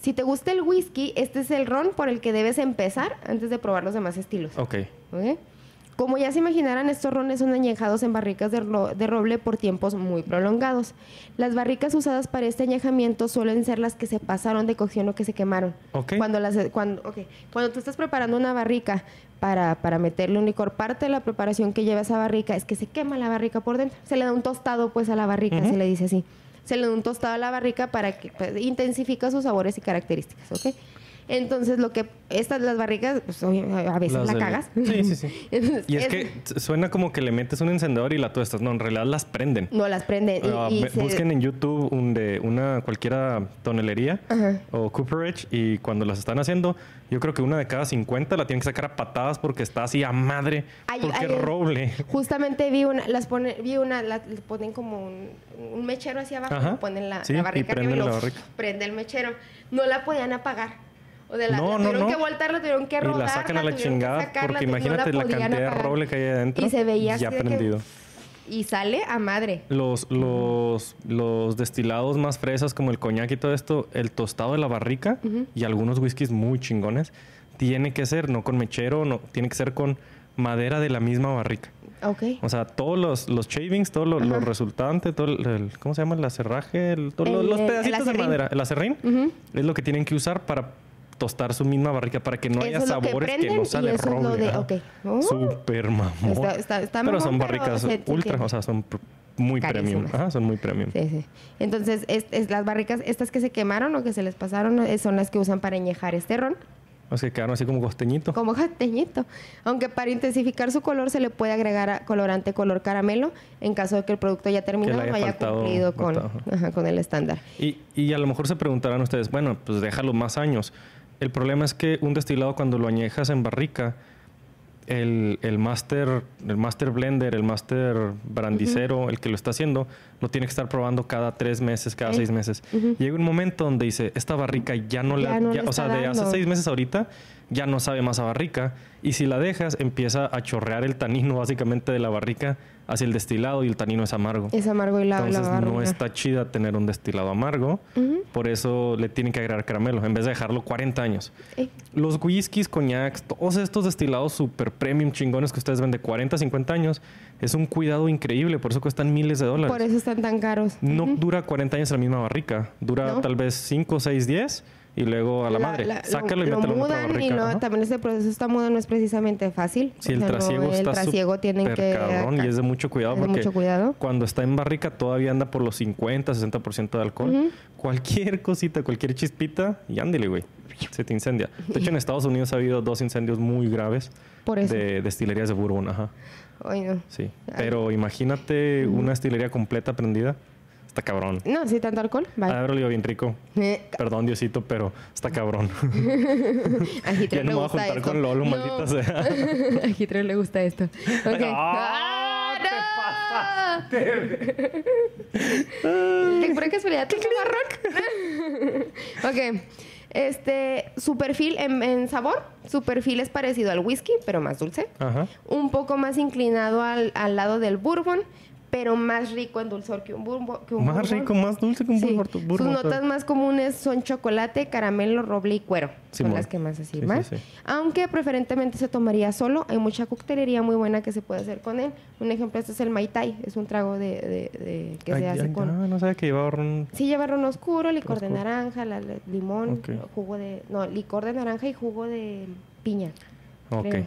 A: Si te gusta el whisky, este es el ron por el que debes empezar antes de probar los demás estilos.
B: Ok.
A: ¿ok? Como ya se imaginarán, estos rones son añejados en barricas de, ro- de roble por tiempos muy prolongados. Las barricas usadas para este añejamiento suelen ser las que se pasaron de cocción o que se quemaron. Cuando, las, cuando, ok, cuando tú estás preparando una barrica para, para meterle un licor, parte de la preparación que lleva esa barrica es que se quema la barrica por dentro. Se le da un tostado pues a la barrica, se le dice así. Se le da un tostado a la barrica para que pues, intensifica sus sabores y características, ¿ok? Entonces, lo que estas las barricas, pues a veces
B: Las
A: la cagas.
B: Sí, sí, sí. (laughs)
A: Entonces,
B: Y es que suena como que le metes un encendedor y la tuestas. No, en realidad las prenden.
A: no las prenden. y-
B: Ah,
A: y se-
B: Busquen en YouTube un de una cualquiera tonelería
A: Ajá.
B: o cooperage y cuando las están haciendo, yo creo que una de cada 50 la tienen que sacar a patadas porque está así a madre,
A: Ay,
B: porque
A: ay,
B: es roble.
A: Justamente vi una, las pone, vi una, la- ponen como un, un mechero hacia abajo,
B: Ajá.
A: ponen la,
B: Sí,
A: la
B: y
A: barrica arriba
B: prenden
A: y
B: la
A: lo
B: barrica.
A: prende el mechero. No la podían apagar. O de la,
B: No,
A: la
B: no,
A: tuvieron
B: no.
A: que voltar, la tuvieron que
B: Y
A: rodar.
B: la sacan a la chingada porque imagínate la cantidad de roble que hay adentro.
A: Y se veía así
B: ya
A: que-
B: prendido.
A: Y sale a madre.
B: Los, los, los destilados más fresas como el coñac y todo esto, el tostado de la barrica y algunos whiskies muy chingones, tiene que ser no con mechero, no, tiene que ser con madera de la misma barrica.
A: Ok.
B: O sea, todos los, los shavings, todos los, los resultantes, todo el, el- ¿cómo se llama? El acerraje, el- todos los-
A: El-
B: los
A: el
B: pedacitos de madera, el acerrín, es lo que tienen que usar para tostar su misma barrica para que no haya
A: Eso que
B: sabores que, no sale
A: eso es
B: roble.
A: de-
B: ajá.
A: ok. Oh.
B: Súper mamón.
A: Está- está- está
B: pero
A: mamón,
B: son barricas ultra, o sea, son muy premium. Ajá, son muy premium.
A: Sí, sí. Entonces, es, es- las barricas, estas que se quemaron o que se les pasaron, eh, son las que usan para añejar este ron.
B: O sea, quedaron así como costeñito.
A: Como jateñito. Aunque para intensificar su color se le puede agregar a- colorante color caramelo en caso de que el producto ya terminado
B: haya
A: no haya
B: faltado-
A: cumplido con,
B: faltado,
A: ajá, con el estándar.
B: Y, y a lo mejor se preguntarán ustedes, bueno, pues déjalo más años. El problema es que un destilado cuando lo añejas en barrica, el, el master, el master blender, el master brandicero, el que lo está haciendo, lo tiene que estar probando cada tres meses, cada seis meses. Llega un momento donde dice, esta barrica ya no
A: Ya
B: la...
A: no
B: ya-
A: le
B: o sea, de hace seis meses ahorita, ya no sabe más a barrica. Y si la dejas, empieza a chorrear el tanino básicamente de la barrica hacia el destilado y el tanino es amargo.
A: Es amargo y la,
B: Entonces
A: la
B: no está chida tener un destilado amargo. Por eso le tienen que agregar caramelo en vez de dejarlo 40 años.
A: Eh,
B: Los whiskies, coñacs, todos estos destilados super premium chingones que ustedes ven de 40 a 50 años, es un cuidado increíble. Por eso cuestan miles de dólares.
A: por eso están tan caros.
B: No dura 40 años la misma barrica. Dura
A: No.
B: tal vez 5, 6, 10 y luego a la, madre.
A: lo-
B: Sácalo y
A: lo
B: mételo en otra
A: mudan y
B: barrica.
A: no, también este proceso está mudo no es precisamente fácil.
B: Sí, el
A: sea, no,
B: trasiego
A: el
B: está
A: trasiego tienen que
B: cabrón y es de mucho cuidado porque
A: mucho cuidado.
B: cuando está en barrica todavía anda por los 50, 60% de alcohol. Cualquier cosita, cualquier chispita y ándale, güey. Se te incendia. De hecho, en Estados Unidos ha habido dos incendios muy graves
A: Por eso.
B: de destilerías de bourbon, ajá.
A: Ay, no.
B: Sí. Pero imagínate una destilería completa prendida. Está cabrón.
A: No, sí, tanto alcohol. Vale.
B: Olido bien rico.
A: Eh,
B: Perdón, Diosito, pero está cabrón. (laughs)
A: a Hitler
B: ya no
A: le
B: me voy a
A: gusta
B: juntar
A: esto.
B: con Lolo,
A: No.
B: maldita (laughs) sea.
A: a Hitler le gusta esto. Ok.
B: ¡Ah!
A: ¡Ah, no! ¿De pura (laughs) casualidad tengo marrón? ok. Este, su perfil en, en sabor, su perfil es parecido al whisky, pero más dulce.
B: Ajá.
A: Un poco más inclinado al, al lado del bourbon, pero más rico en dulzor que un. Que un
B: Más
A: bourbon.
B: rico, más dulce que un
A: Sí.
B: bourbon.
A: Sus notas más comunes son chocolate, caramelo, roble y cuero. Son las que más así
B: Sí,
A: más. Aunque preferentemente se tomaría solo. Hay mucha coctelería muy buena que se puede hacer con él. Un ejemplo, este es el Mai Tai. Es un trago de, de- de- que
B: Ay,
A: se hace
B: ay,
A: con...
B: ah, no sabía que llevaba ron.
A: Sí, lleva ron oscuro, licor de naranja, la- la- limón, jugo de... No, licor de naranja y jugo de piña.
B: Ok.
A: creo.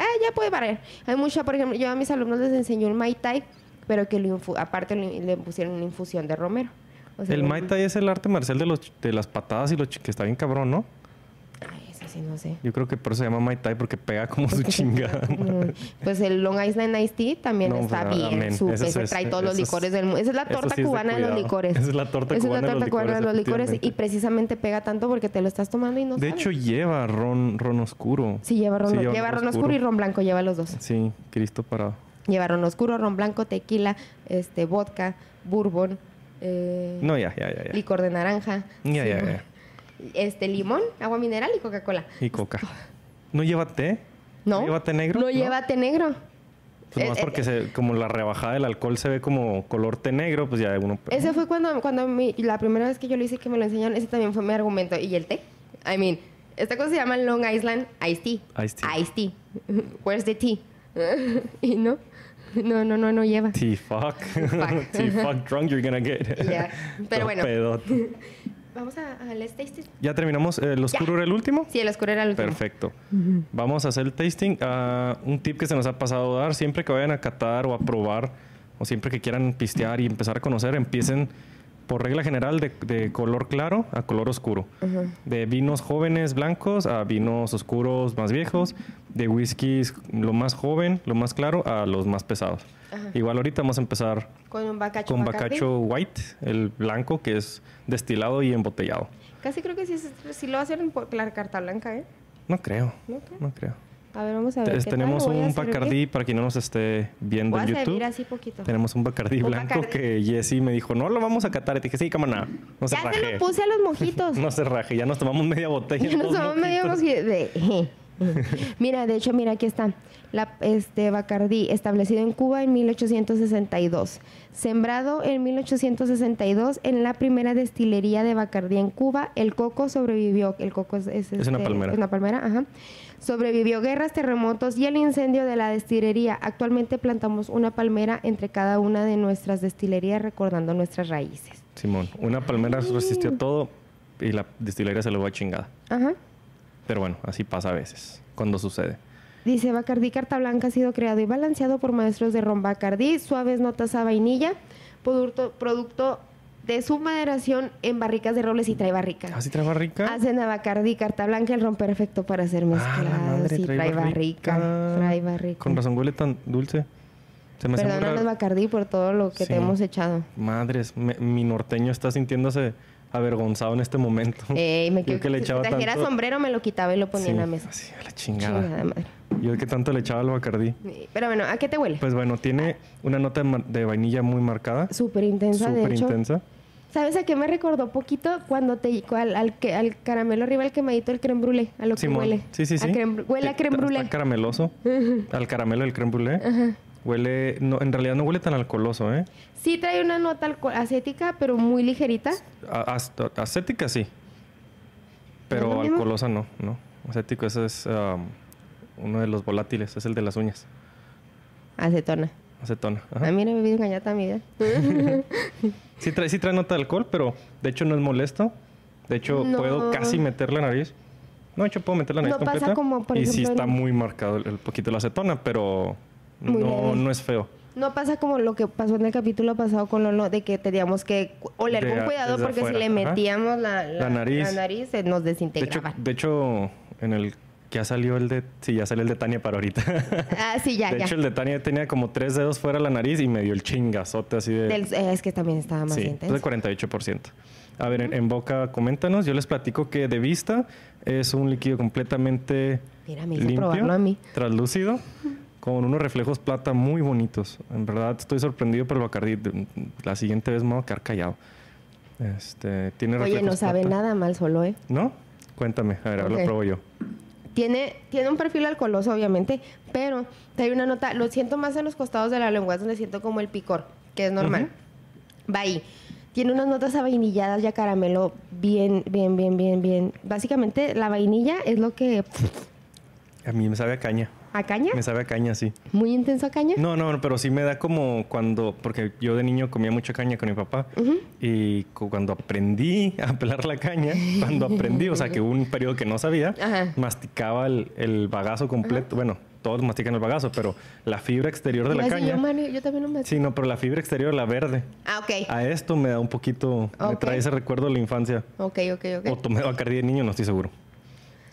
A: Ah, ya puede variar. Hay mucha, por ejemplo, yo a mis alumnos les enseñé un Mai Tai, pero que lo aparte le, pusieron una infusión de romero. O sea,
B: El Muay Thai es el arte marcial de, los, de las patadas y los que está bien cabrón, ¿no?
A: Ay, eso sí, no sé.
B: Yo creo que por eso se llama Muay Thai porque pega como (laughs) su
A: Porque
B: chingada.
A: pega como- Pues el Long Island Iced Tea también
B: No,
A: está
B: pues,
A: bien.
B: amén.
A: Su,
B: ese es-
A: trae todos los
B: eso es-
A: licores del mundo. Esa es la
B: eso
A: torta
B: sí es de
A: cubana de, los licores.
B: Esa es la torta
A: Esa
B: cubana de los
A: torta cubana de los
B: licores,
A: licores. Y precisamente pega tanto porque te lo estás tomando y no
B: De
A: sabes.
B: hecho, lleva ron, ron oscuro.
A: Sí, lleva ron,
B: Sí,
A: lleva ron oscuro y ron blanco, lleva los dos.
B: Sí, Cristo parado.
A: Lleva ron oscuro, ron blanco, tequila, este, vodka, bourbon, eh,
B: No, ya, ya, ya.
A: licor de naranja,
B: Ya,
A: sí,
B: ya, ya.
A: este limón, agua mineral y Coca-Cola.
B: Y coca. ¿No lleva té?
A: No.
B: lleva té negro?
A: No, lleva té negro.
B: Pues nomás
A: Eh, eh,
B: porque se, como la rebajada del alcohol se ve como color té negro, pues ya uno...
A: Ese fue cuando, cuando mi- la primera vez que yo lo hice que me lo enseñaron, ese también fue mi argumento. ¿Y el té? I mean, esta cosa se llama Long Island Iced Tea.
B: Iced tea.
A: Iced Tea. (laughs) Where's the tea? (laughs) y no, no, no, no, no lleva.
B: T-fuck.
A: Fuck.
B: T-fuck (laughs) drunk you're gonna get. (laughs)
A: Ya, pero bueno.
B: Pedote. (laughs)
A: Vamos a, a let's taste it.
B: ¿Ya terminamos? ¿El oscuro era el último?
A: Sí, el oscuro era el último.
B: Perfecto. Vamos a hacer el tasting. Ah, un tip que se nos ha pasado a dar, siempre que vayan a catar o a probar, o siempre que quieran pistear y empezar a conocer, empiecen por regla general, de, de color claro a color oscuro. De vinos jóvenes blancos a vinos oscuros más viejos. De whiskies lo más joven, lo más claro, a los más pesados. Igual ahorita vamos a empezar
A: Con un bacacho.
B: con
A: Bacardi.
B: bacacho white, el blanco, que es destilado y embotellado.
A: Casi creo que sí, lo hacen por la carta blanca, ¿eh?
B: No creo,
A: ¿No creo?
B: no creo.
A: A ver, vamos a ver.
B: Te- tenemos
A: a
B: un. Bacardí, para quien no nos esté viendo
A: Voy a
B: en
A: servir
B: YouTube.
A: así poquito.
B: Tenemos un Bacardí
A: Un
B: blanco
A: Bacardí.
B: que Jessy me dijo, no lo vamos a catar. Y dije, sí, cámara, no se
A: ya
B: raje.
A: te lo puse a los mojitos. (laughs)
B: No se raje, ya nos tomamos media botella.
A: Ya nos tomamos
B: mojitos.
A: mosqui- (laughs) de- mira, de hecho, mira, aquí está. La, este Bacardí, establecido en Cuba en 1862. Sembrado en 1862 en la primera destilería de Bacardí en Cuba. El coco sobrevivió. El coco es, es,
B: Es una
A: este,
B: palmera.
A: una palmera, ajá. Sobrevivió guerras, terremotos y el incendio de la destilería. Actualmente plantamos una palmera entre cada una de nuestras destilerías recordando nuestras raíces.
B: Simón, una palmera resistió todo y la destilería se lo va a chingada.
A: Ajá.
B: Pero bueno, así pasa a veces, cuando sucede.
A: Dice Bacardí Carta Blanca ha sido creado y balanceado por maestros de ron Bacardí, suaves notas a vainilla, producto, producto de su maderación en barricas de robles y trae barrica.
B: ¿Así trae barrica?
A: Hacen a Bacardí Carta Blanca el ron perfecto para ser
B: Ah, la madre,
A: y trae barrica. Trae barrica.
B: Con razón huele tan dulce. Se me
A: Perdónanos. Bacardí por todo lo que
B: Sí.
A: te hemos echado.
B: Madres, me- mi norteño está sintiéndose avergonzado en este momento. (laughs)
A: Ey, me
B: Yo que le
A: si
B: echaba
A: trajera
B: tanto-
A: sombrero me lo quitaba y lo ponía
B: Sí,
A: en la mesa.
B: Así, a la chingada.
A: Chingada madre.
B: Yo que tanto le echaba al Bacardí.
A: Pero bueno, ¿a qué te huele?
B: Pues bueno, tiene una nota de vainilla muy marcada.
A: Súper intensa, de
B: Súper
A: hecho.
B: intensa.
A: ¿Sabes a qué me recordó poquito? Cuando te al, al, que- al caramelo arriba, el quemadito del creme brûlée, a lo que
B: Simón.
A: huele.
B: Sí, sí,
A: A
B: sí.
A: creme- huele a creme brûlée.
B: Está carameloso. (laughs) Al caramelo del creme brûlée.
A: Ajá.
B: Huele, no, en realidad no huele tan alcoholoso, ¿eh?
A: Sí trae una nota acética, pero muy ligerita.
B: A- acética sí.
A: ¿No es
B: Pero alcoholosa no, no. Acético ese es um, uno de los volátiles, es el de las uñas.
A: Acetona.
B: Acetona.
A: A
B: Ajá.
A: mí no me vive engañada también. ¿eh? (laughs)
B: Sí trae, sí trae nota de alcohol, pero de hecho no es molesto. De hecho,
A: No.
B: puedo casi meter la nariz. No, de hecho puedo meter la nariz
A: No pasa
B: completa.
A: como, por
B: y sí está muy marcado el, el poquito de la acetona, pero
A: Muy
B: no,
A: leve.
B: no es feo.
A: No pasa como lo que pasó en el capítulo pasado con Lolo, de que teníamos que oler
B: De
A: con cuidado porque
B: afuera,
A: si le metíamos la, la,
B: La nariz.
A: la nariz, se nos
B: De hecho,
A: desintegraba.
B: de hecho, en el ya salió el de... Sí, ya salió el de Tania para ahorita. (laughs)
A: Ah, sí, ya,
B: de
A: ya.
B: hecho, el de Tania tenía como tres dedos fuera de la nariz y me dio el chingazote así de...
A: Del- eh, es que también estaba más
B: sí,
A: intenso.
B: de 48%. A ver, en, en boca, coméntanos. Yo les platico que de vista es un líquido completamente
A: Mira, me hizo
B: limpio,
A: probarlo a mí.
B: translúcido, con unos reflejos plata muy bonitos. En verdad estoy sorprendido por el Bacardi. De- La siguiente vez me voy a quedar callado. Este, tiene
A: Oye, no sabe
B: plata.
A: nada mal solo, ¿eh?
B: ¿No? Cuéntame, a ver, ahora
A: Ok.
B: lo pruebo yo.
A: Tiene, tiene un perfil alcoholoso, obviamente, pero trae una nota, lo siento más en los costados de la lengua, es donde siento como el picor, que es normal. Va ahí. Tiene unas notas a vainilladas y a caramelo bien, bien, bien, bien, bien. Básicamente, la vainilla es lo que...
B: A mí me sabe a caña.
A: ¿A caña?
B: Me sabe a caña, sí.
A: Muy intenso a caña.
B: No, no, pero sí me da como cuando, porque yo de niño comía mucha caña con mi papá y cu- cuando aprendí a pelar la caña, cuando aprendí, o sea, que hubo un periodo que no sabía,
A: Ajá.
B: masticaba el, el bagazo completo, bueno, todos mastican el bagazo, pero la fibra exterior de la caña,
A: Yo, también no me...
B: sí, no, pero la fibra exterior, la verde,
A: Ah, ok.
B: a esto me da un poquito, me trae ese recuerdo de la infancia.
A: Ok, ok,
B: O
A: ok.
B: tomé Bacardi de niño, no estoy seguro.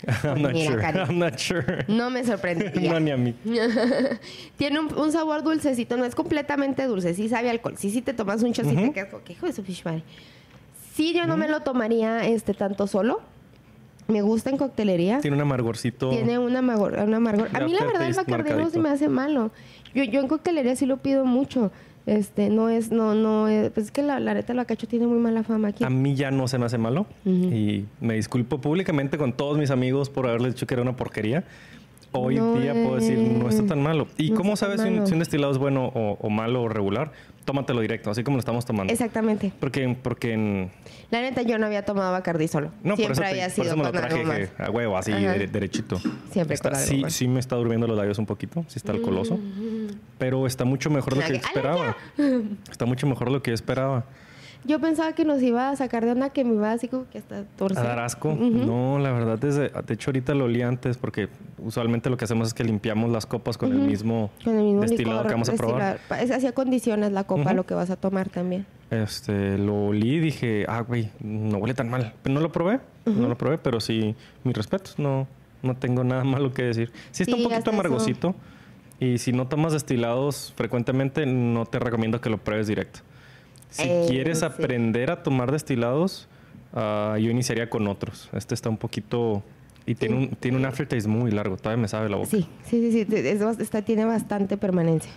B: (laughs) I'm not
A: Mira,
B: sure.
A: Cari.
B: I'm not sure.
A: No me sorprendería. (laughs)
B: no, ni a mí. (laughs)
A: Tiene un, un sabor dulcecito, no es completamente dulce, sí sabe alcohol. Sí, sí te tomas un chocito
B: Ujú.
A: que es como que hijo de su fish madre. Sí, yo no me lo tomaría este tanto solo. Me gusta en coctelería.
B: Tiene un amargorcito.
A: Tiene un amargor. Un amargor. A mí la verdad el Bacardi no se me hace malo. Yo, yo en coctelería sí lo pido mucho. Este, no es, no, no, es, pues es que la, la neta el bacacho tiene muy mala fama aquí.
B: A mí ya no se me hace malo. Y me disculpo públicamente con todos mis amigos por haberles dicho que era una porquería. Hoy
A: No
B: día puedo decir, no está tan malo. ¿Y
A: no
B: cómo sabes si un,
A: malo.
B: si un destilado es bueno o, o malo o regular? Tómatelo directo, así como lo estamos tomando.
A: Exactamente.
B: Porque, porque en...
A: La neta yo no había tomado Bacardi solo.
B: No,
A: Siempre
B: por eso, te-
A: había
B: por
A: sido
B: eso me lo traje que- a huevo, así dere- derechito.
A: Siempre
B: Está-
A: con algo
B: sí,
A: más.
B: sí me está durmiendo los labios un poquito, sí está alcoholoso. Pero está mucho mejor de lo que yo esperaba. Está mucho mejor de lo que yo esperaba.
A: Yo pensaba que nos iba a sacar de onda que me iba así como que hasta
B: ¿A
A: torcer.
B: dar asco? No, la verdad es de, de hecho ahorita lo olí antes porque usualmente lo que hacemos es que limpiamos las copas con el mismo,
A: Con el mismo
B: destilado
A: licor,
B: que vamos a probar.
A: Es así condiciones la copa, lo que vas a tomar también.
B: Este, lo olí y dije, ah, güey, no huele tan mal. Pero no lo probé, no lo probé, pero sí, mis respetos, no, no tengo nada malo que decir. Sí está
A: Sí,
B: un poquito
A: eso.
B: amargosito y si no tomas destilados frecuentemente, no te recomiendo que lo pruebes directo. Si
A: Eh,
B: quieres
A: sí.
B: aprender a tomar destilados, ah, yo iniciaría con otros. Este está un poquito... Y tiene, un, tiene un aftertaste muy largo, todavía me sabe la boca.
A: Sí, sí, sí, sí, esta tiene bastante permanencia.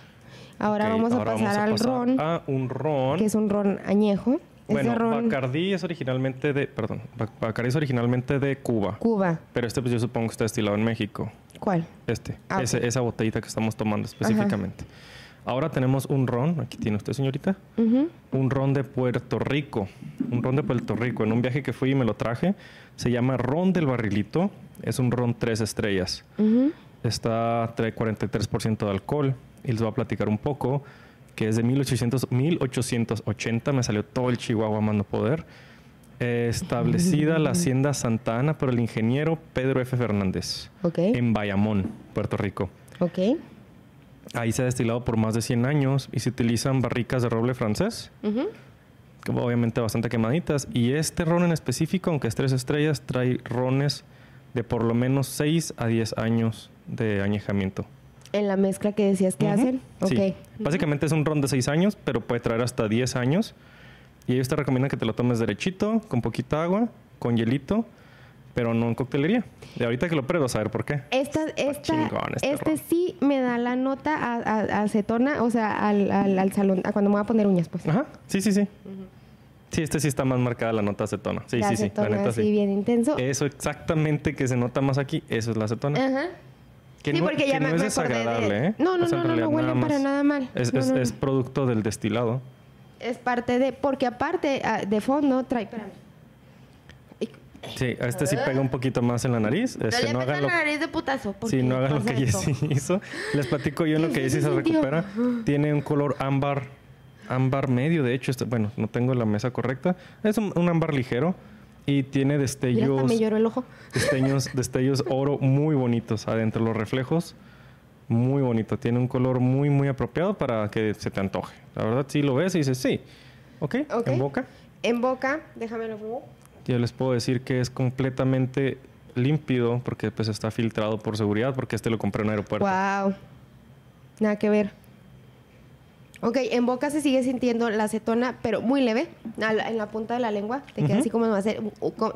A: Ahora vamos a
B: ahora
A: pasar
B: vamos a
A: al ron,
B: A un ron.
A: que es un ron añejo.
B: Bueno,
A: ron
B: Bacardí es originalmente de... Perdón, Bac- Bacardí es originalmente de Cuba.
A: Cuba.
B: Pero este pues yo supongo que está destilado en México.
A: ¿Cuál?
B: Este,
A: Ah,
B: ese-
A: ok.
B: esa botellita que estamos tomando específicamente. Ahora tenemos un ron, aquí tiene usted señorita, un ron de Puerto Rico. Un ron de Puerto Rico. En un viaje que fui y me lo traje, se llama ron del barrilito. Es un ron tres estrellas.
A: Ujú.
B: Está, trae 43% de alcohol y les voy a platicar un poco que es de 1800, 1880, me salió todo el Chihuahua mando poder. Eh, establecida la (laughs) hacienda Santa Ana por el ingeniero Pedro F. Fernández en Bayamón, Puerto Rico. Ahí se ha destilado por más de 100 años y se utilizan barricas de roble francés,
A: Ujú.
B: que obviamente bastante quemaditas. Y este ron en específico, aunque es tres estrellas, trae rones de por lo menos 6 a 10 años de añejamiento.
A: En la mezcla que decías que
B: Ujú.
A: hacen. Ok.
B: Sí. Básicamente es un ron de 6 años, pero puede traer hasta 10 años. Y ellos te recomiendan que te lo tomes derechito, con poquita agua, con hielito, pero no en coctelería. Y ahorita que lo pruebas, a ver por qué.
A: Esta, esta,
B: chingón este
A: este sí me da la nota a, a- a acetona, o sea, al, al, al salón, a cuando me voy a poner uñas, pues.
B: Ajá, sí, sí, sí. Sí, este sí está más marcada la nota acetona. Sí,
A: la
B: sí, sí, la
A: acetona
B: neta
A: así
B: sí.
A: bien intenso.
B: Eso exactamente que se nota más aquí, eso es la acetona.
A: Ajá.
B: Que
A: sí,
B: no,
A: porque
B: que
A: ya
B: no
A: me,
B: es
A: acordé de-
B: desagradable, ¿eh?
A: No, no,
B: O sea, en
A: no, no, no, huele
B: nada
A: para nada mal.
B: Es,
A: No,
B: es-
A: no, no.
B: es producto del destilado.
A: Es parte de, porque aparte ah, de fondo trae, espérame.
B: Sí, a este sí pega un poquito más en la nariz. Este, no hagan lo
A: la nariz de putazo.
B: Sí, no hagan lo que. Jessy (laughs) hizo. Les platico yo en lo
A: ¿Qué
B: que Jessy se recupera. Tiene un color ámbar, ámbar medio, de hecho. Este, bueno, no tengo la mesa correcta. Es un, un ámbar ligero y tiene destellos,
A: me lloró el ojo. (laughs)
B: destellos, destellos oro muy bonitos adentro. Los reflejos, muy bonito. Tiene un color muy, muy apropiado para que se te antoje. La verdad, sí lo ves y dices, sí. ¿Ok?
A: Ok.
B: En boca.
A: En boca, déjame lo.
B: Yo les puedo decir que es completamente límpido porque pues está filtrado por seguridad porque este lo compré en un aeropuerto.
A: Wow. Nada que ver. Ok, en boca se sigue sintiendo la acetona, pero muy leve, la- en la punta de la lengua. Te queda así como va a ser,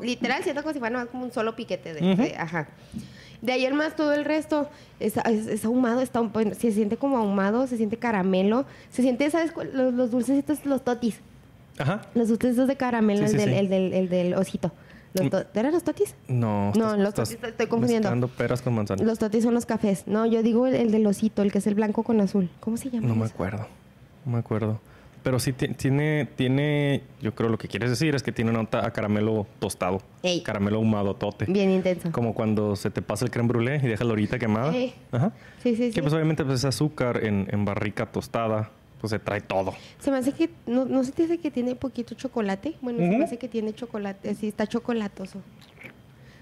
A: literal, siento como si fuera como un solo piquete de, ajá. De ayer más todo el resto es, es- es ahumado, está, bueno, se siente como ahumado, se siente caramelo, se siente, ¿sabes? los dulcecitos, los totis,
B: Ajá.
A: los dulcecitos de caramelo,
B: Sí,
A: el,
B: sí,
A: del,
B: sí.
A: el, del, el del osito. Los
B: Mm.
A: to- ¿Eran los totis?
B: No,
A: No, los totis, estoy confundiendo.
B: peras con manzanas.
A: Los totis son los cafés. No, yo digo el, el del osito, el que es el blanco con azul. ¿Cómo se llama?
B: No me
A: eso?
B: acuerdo. No me acuerdo. Pero sí ti- tiene, tiene, yo creo lo que quieres decir es que tiene una nota a caramelo tostado.
A: Ey.
B: Caramelo ahumado tote.
A: Bien intenso.
B: Como cuando se te pasa el creme brûlée y dejas la orita quemada.
A: Ey.
B: Ajá.
A: Sí, sí, sí.
B: Que pues obviamente pues es azúcar en, en barrica tostada. Pues se trae todo.
A: Se me hace que, no, no se te hace que tiene poquito chocolate. Bueno, se me hace que tiene chocolate, así está chocolatoso.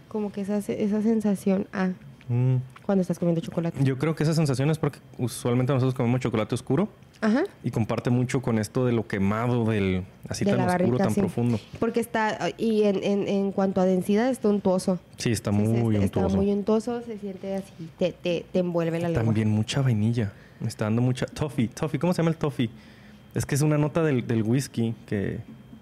A: Como que esa, esa sensación, ah,
B: Mm.
A: cuando estás comiendo chocolate.
B: Yo creo que esa sensación es porque usualmente nosotros comemos chocolate oscuro
A: Ajá.
B: y comparte mucho con esto de lo quemado, del así
A: de
B: tan oscuro,
A: barrica,
B: tan
A: sí.
B: profundo.
A: Porque está, y en, en, en cuanto a densidad, está untuoso.
B: Sí, está
A: Sí, sí,
B: muy
A: está, está
B: untuoso.
A: muy untuoso, se siente así, te, te, te envuelve la lengua.
B: También mucha vainilla. Me está dando mucha... Toffee. Toffee. ¿Cómo se llama el toffee? Es que es una nota del, del whisky que...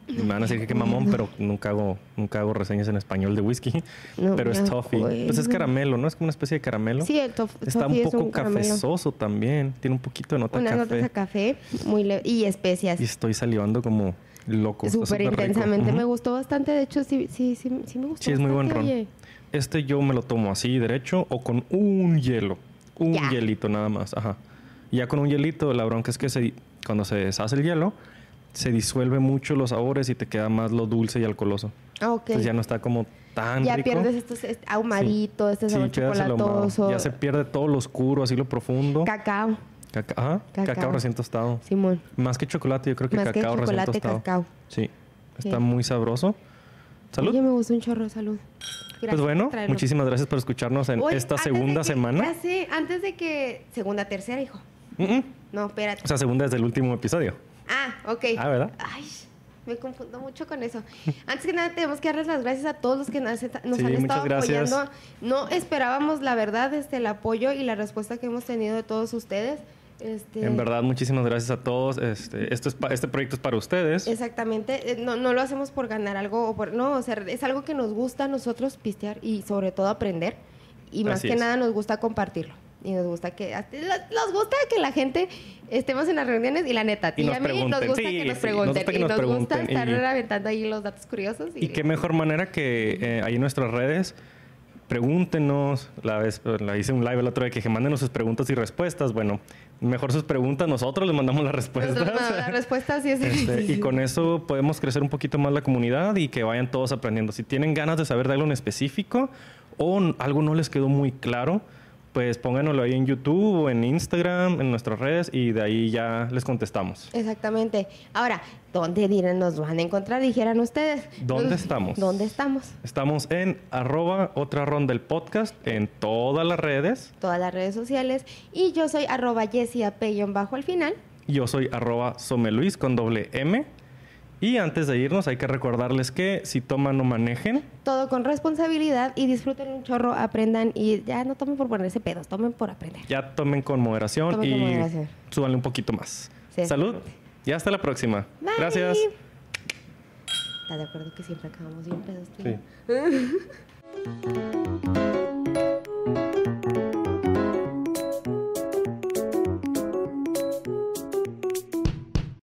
B: Me van a decir que qué mamón, pero nunca hago, nunca hago reseñas en español de whisky.
A: No
B: pero es toffee. Pues es
A: acuerdo.
B: caramelo, ¿no? Es como una especie de caramelo.
A: Sí, el tof-
B: Está
A: toffee
B: un
A: es
B: poco
A: caramelo.
B: cafezoso también. Tiene un poquito de nota
A: Unas
B: café.
A: notas a café, muy leve, y especias.
B: Y estoy salivando como loco. Está
A: Súper intensamente. Me gustó bastante. De hecho, sí, sí, sí, sí me gustó.
B: Sí, es muy buen ron.
A: oye.
B: Este yo me lo tomo así, derecho, o con un hielo. Un hielito nada más. Ajá. Ya con un hielito, la bronca es que se, cuando se deshace el hielo, se disuelve mucho los sabores y te queda más lo dulce y alcoholoso.
A: Ah, ok.
B: Entonces ya no está como tan
A: Ya
B: rico.
A: pierdes estos este ahumadito, este
B: Sí,
A: sabor
B: quedas el ahumado.
A: chocolatoso.
B: Ya se pierde todo lo oscuro, así lo profundo.
A: Cacao,
B: Caca- Ajá, cacao.
A: Cacao.
B: recién tostado.
A: Simón.
B: Más que chocolate, yo creo que
A: Más que
B: cacao recién
A: chocolate,
B: tostado.
A: cacao.
B: Sí. Está
A: Sí.
B: muy sabroso. Salud.
A: Oye, me gustó un chorro, salud.
B: pues
A: Gracias
B: bueno,
A: por traerlo.
B: muchísimas gracias por escucharnos en
A: Oye,
B: esta segunda
A: que-
B: semana.
A: Ya sé, antes de que... Segunda, tercera, hijo.
B: Mm, mm.
A: No, espérate.
B: O sea, segunda desde el último episodio.
A: Ah, ok.
B: Ah, ¿verdad?
A: Ay, me confundo mucho con eso. Antes que nada, tenemos que darles las gracias a todos los que nos, nos
B: Sí,
A: han estado
B: gracias.
A: apoyando. No esperábamos, la verdad, este, el apoyo y la respuesta que hemos tenido de todos ustedes. Este,
B: En verdad, muchísimas gracias a todos. Este, esto es pa- este proyecto es para ustedes.
A: Exactamente, eh, no, no lo hacemos por ganar algo, o por, no, o sea, es algo que nos gusta a nosotros pistear y sobre todo aprender. Y más
B: Así
A: que
B: es.
A: nada nos gusta compartirlo. Y nos gusta que, nos gusta que la gente estemos en las reuniones y la neta,
B: Y
A: y
B: nos
A: a mí nos
B: pregunten,
A: gusta
B: sí,
A: que nos
B: sí,
A: pregunten.
B: nos gusta que
A: y
B: nos
A: gusta
B: pregunten,
A: estar
B: y-
A: aventando ahí los datos curiosos. Y,
B: Y qué mejor manera que eh, ahí en nuestras redes, pregúntenos. La vez la hice un live el otro día que dije, mándenos sus preguntas y respuestas. Bueno, mejor sus preguntas, nosotros les mandamos las respuestas.
A: Nosotros, no, la respuesta sí es
B: Este, y con eso podemos crecer un poquito más la comunidad y que vayan todos aprendiendo. Si tienen ganas de saber de algo en específico o algo no les quedó muy claro, pues pónganoslo ahí en YouTube o en Instagram, en nuestras redes y de ahí ya les contestamos.
A: Exactamente. Ahora, ¿dónde dirán nos van a encontrar? Dijeran ustedes.
B: ¿Dónde
A: Nos-
B: estamos?
A: ¿Dónde estamos?
B: Estamos en arroba otra ronda del podcast en todas las redes.
A: Todas las redes sociales. Y yo soy arroba Jessie bajo al final.
B: Yo soy arroba someluis con doble M. Y antes de irnos hay que recordarles que si toman no manejen.
A: Todo con responsabilidad y disfruten un chorro, aprendan y ya no tomen por ponerse pedos, tomen por aprender.
B: Ya tomen con moderación
A: Tomen
B: y
A: con moderación.
B: súbanle un poquito más.
A: Sí,
B: Salud y hasta la próxima.
A: Bye.
B: Gracias.
A: ¿Estás de acuerdo que siempre acabamos bien pedos? y
B: Sí. (laughs)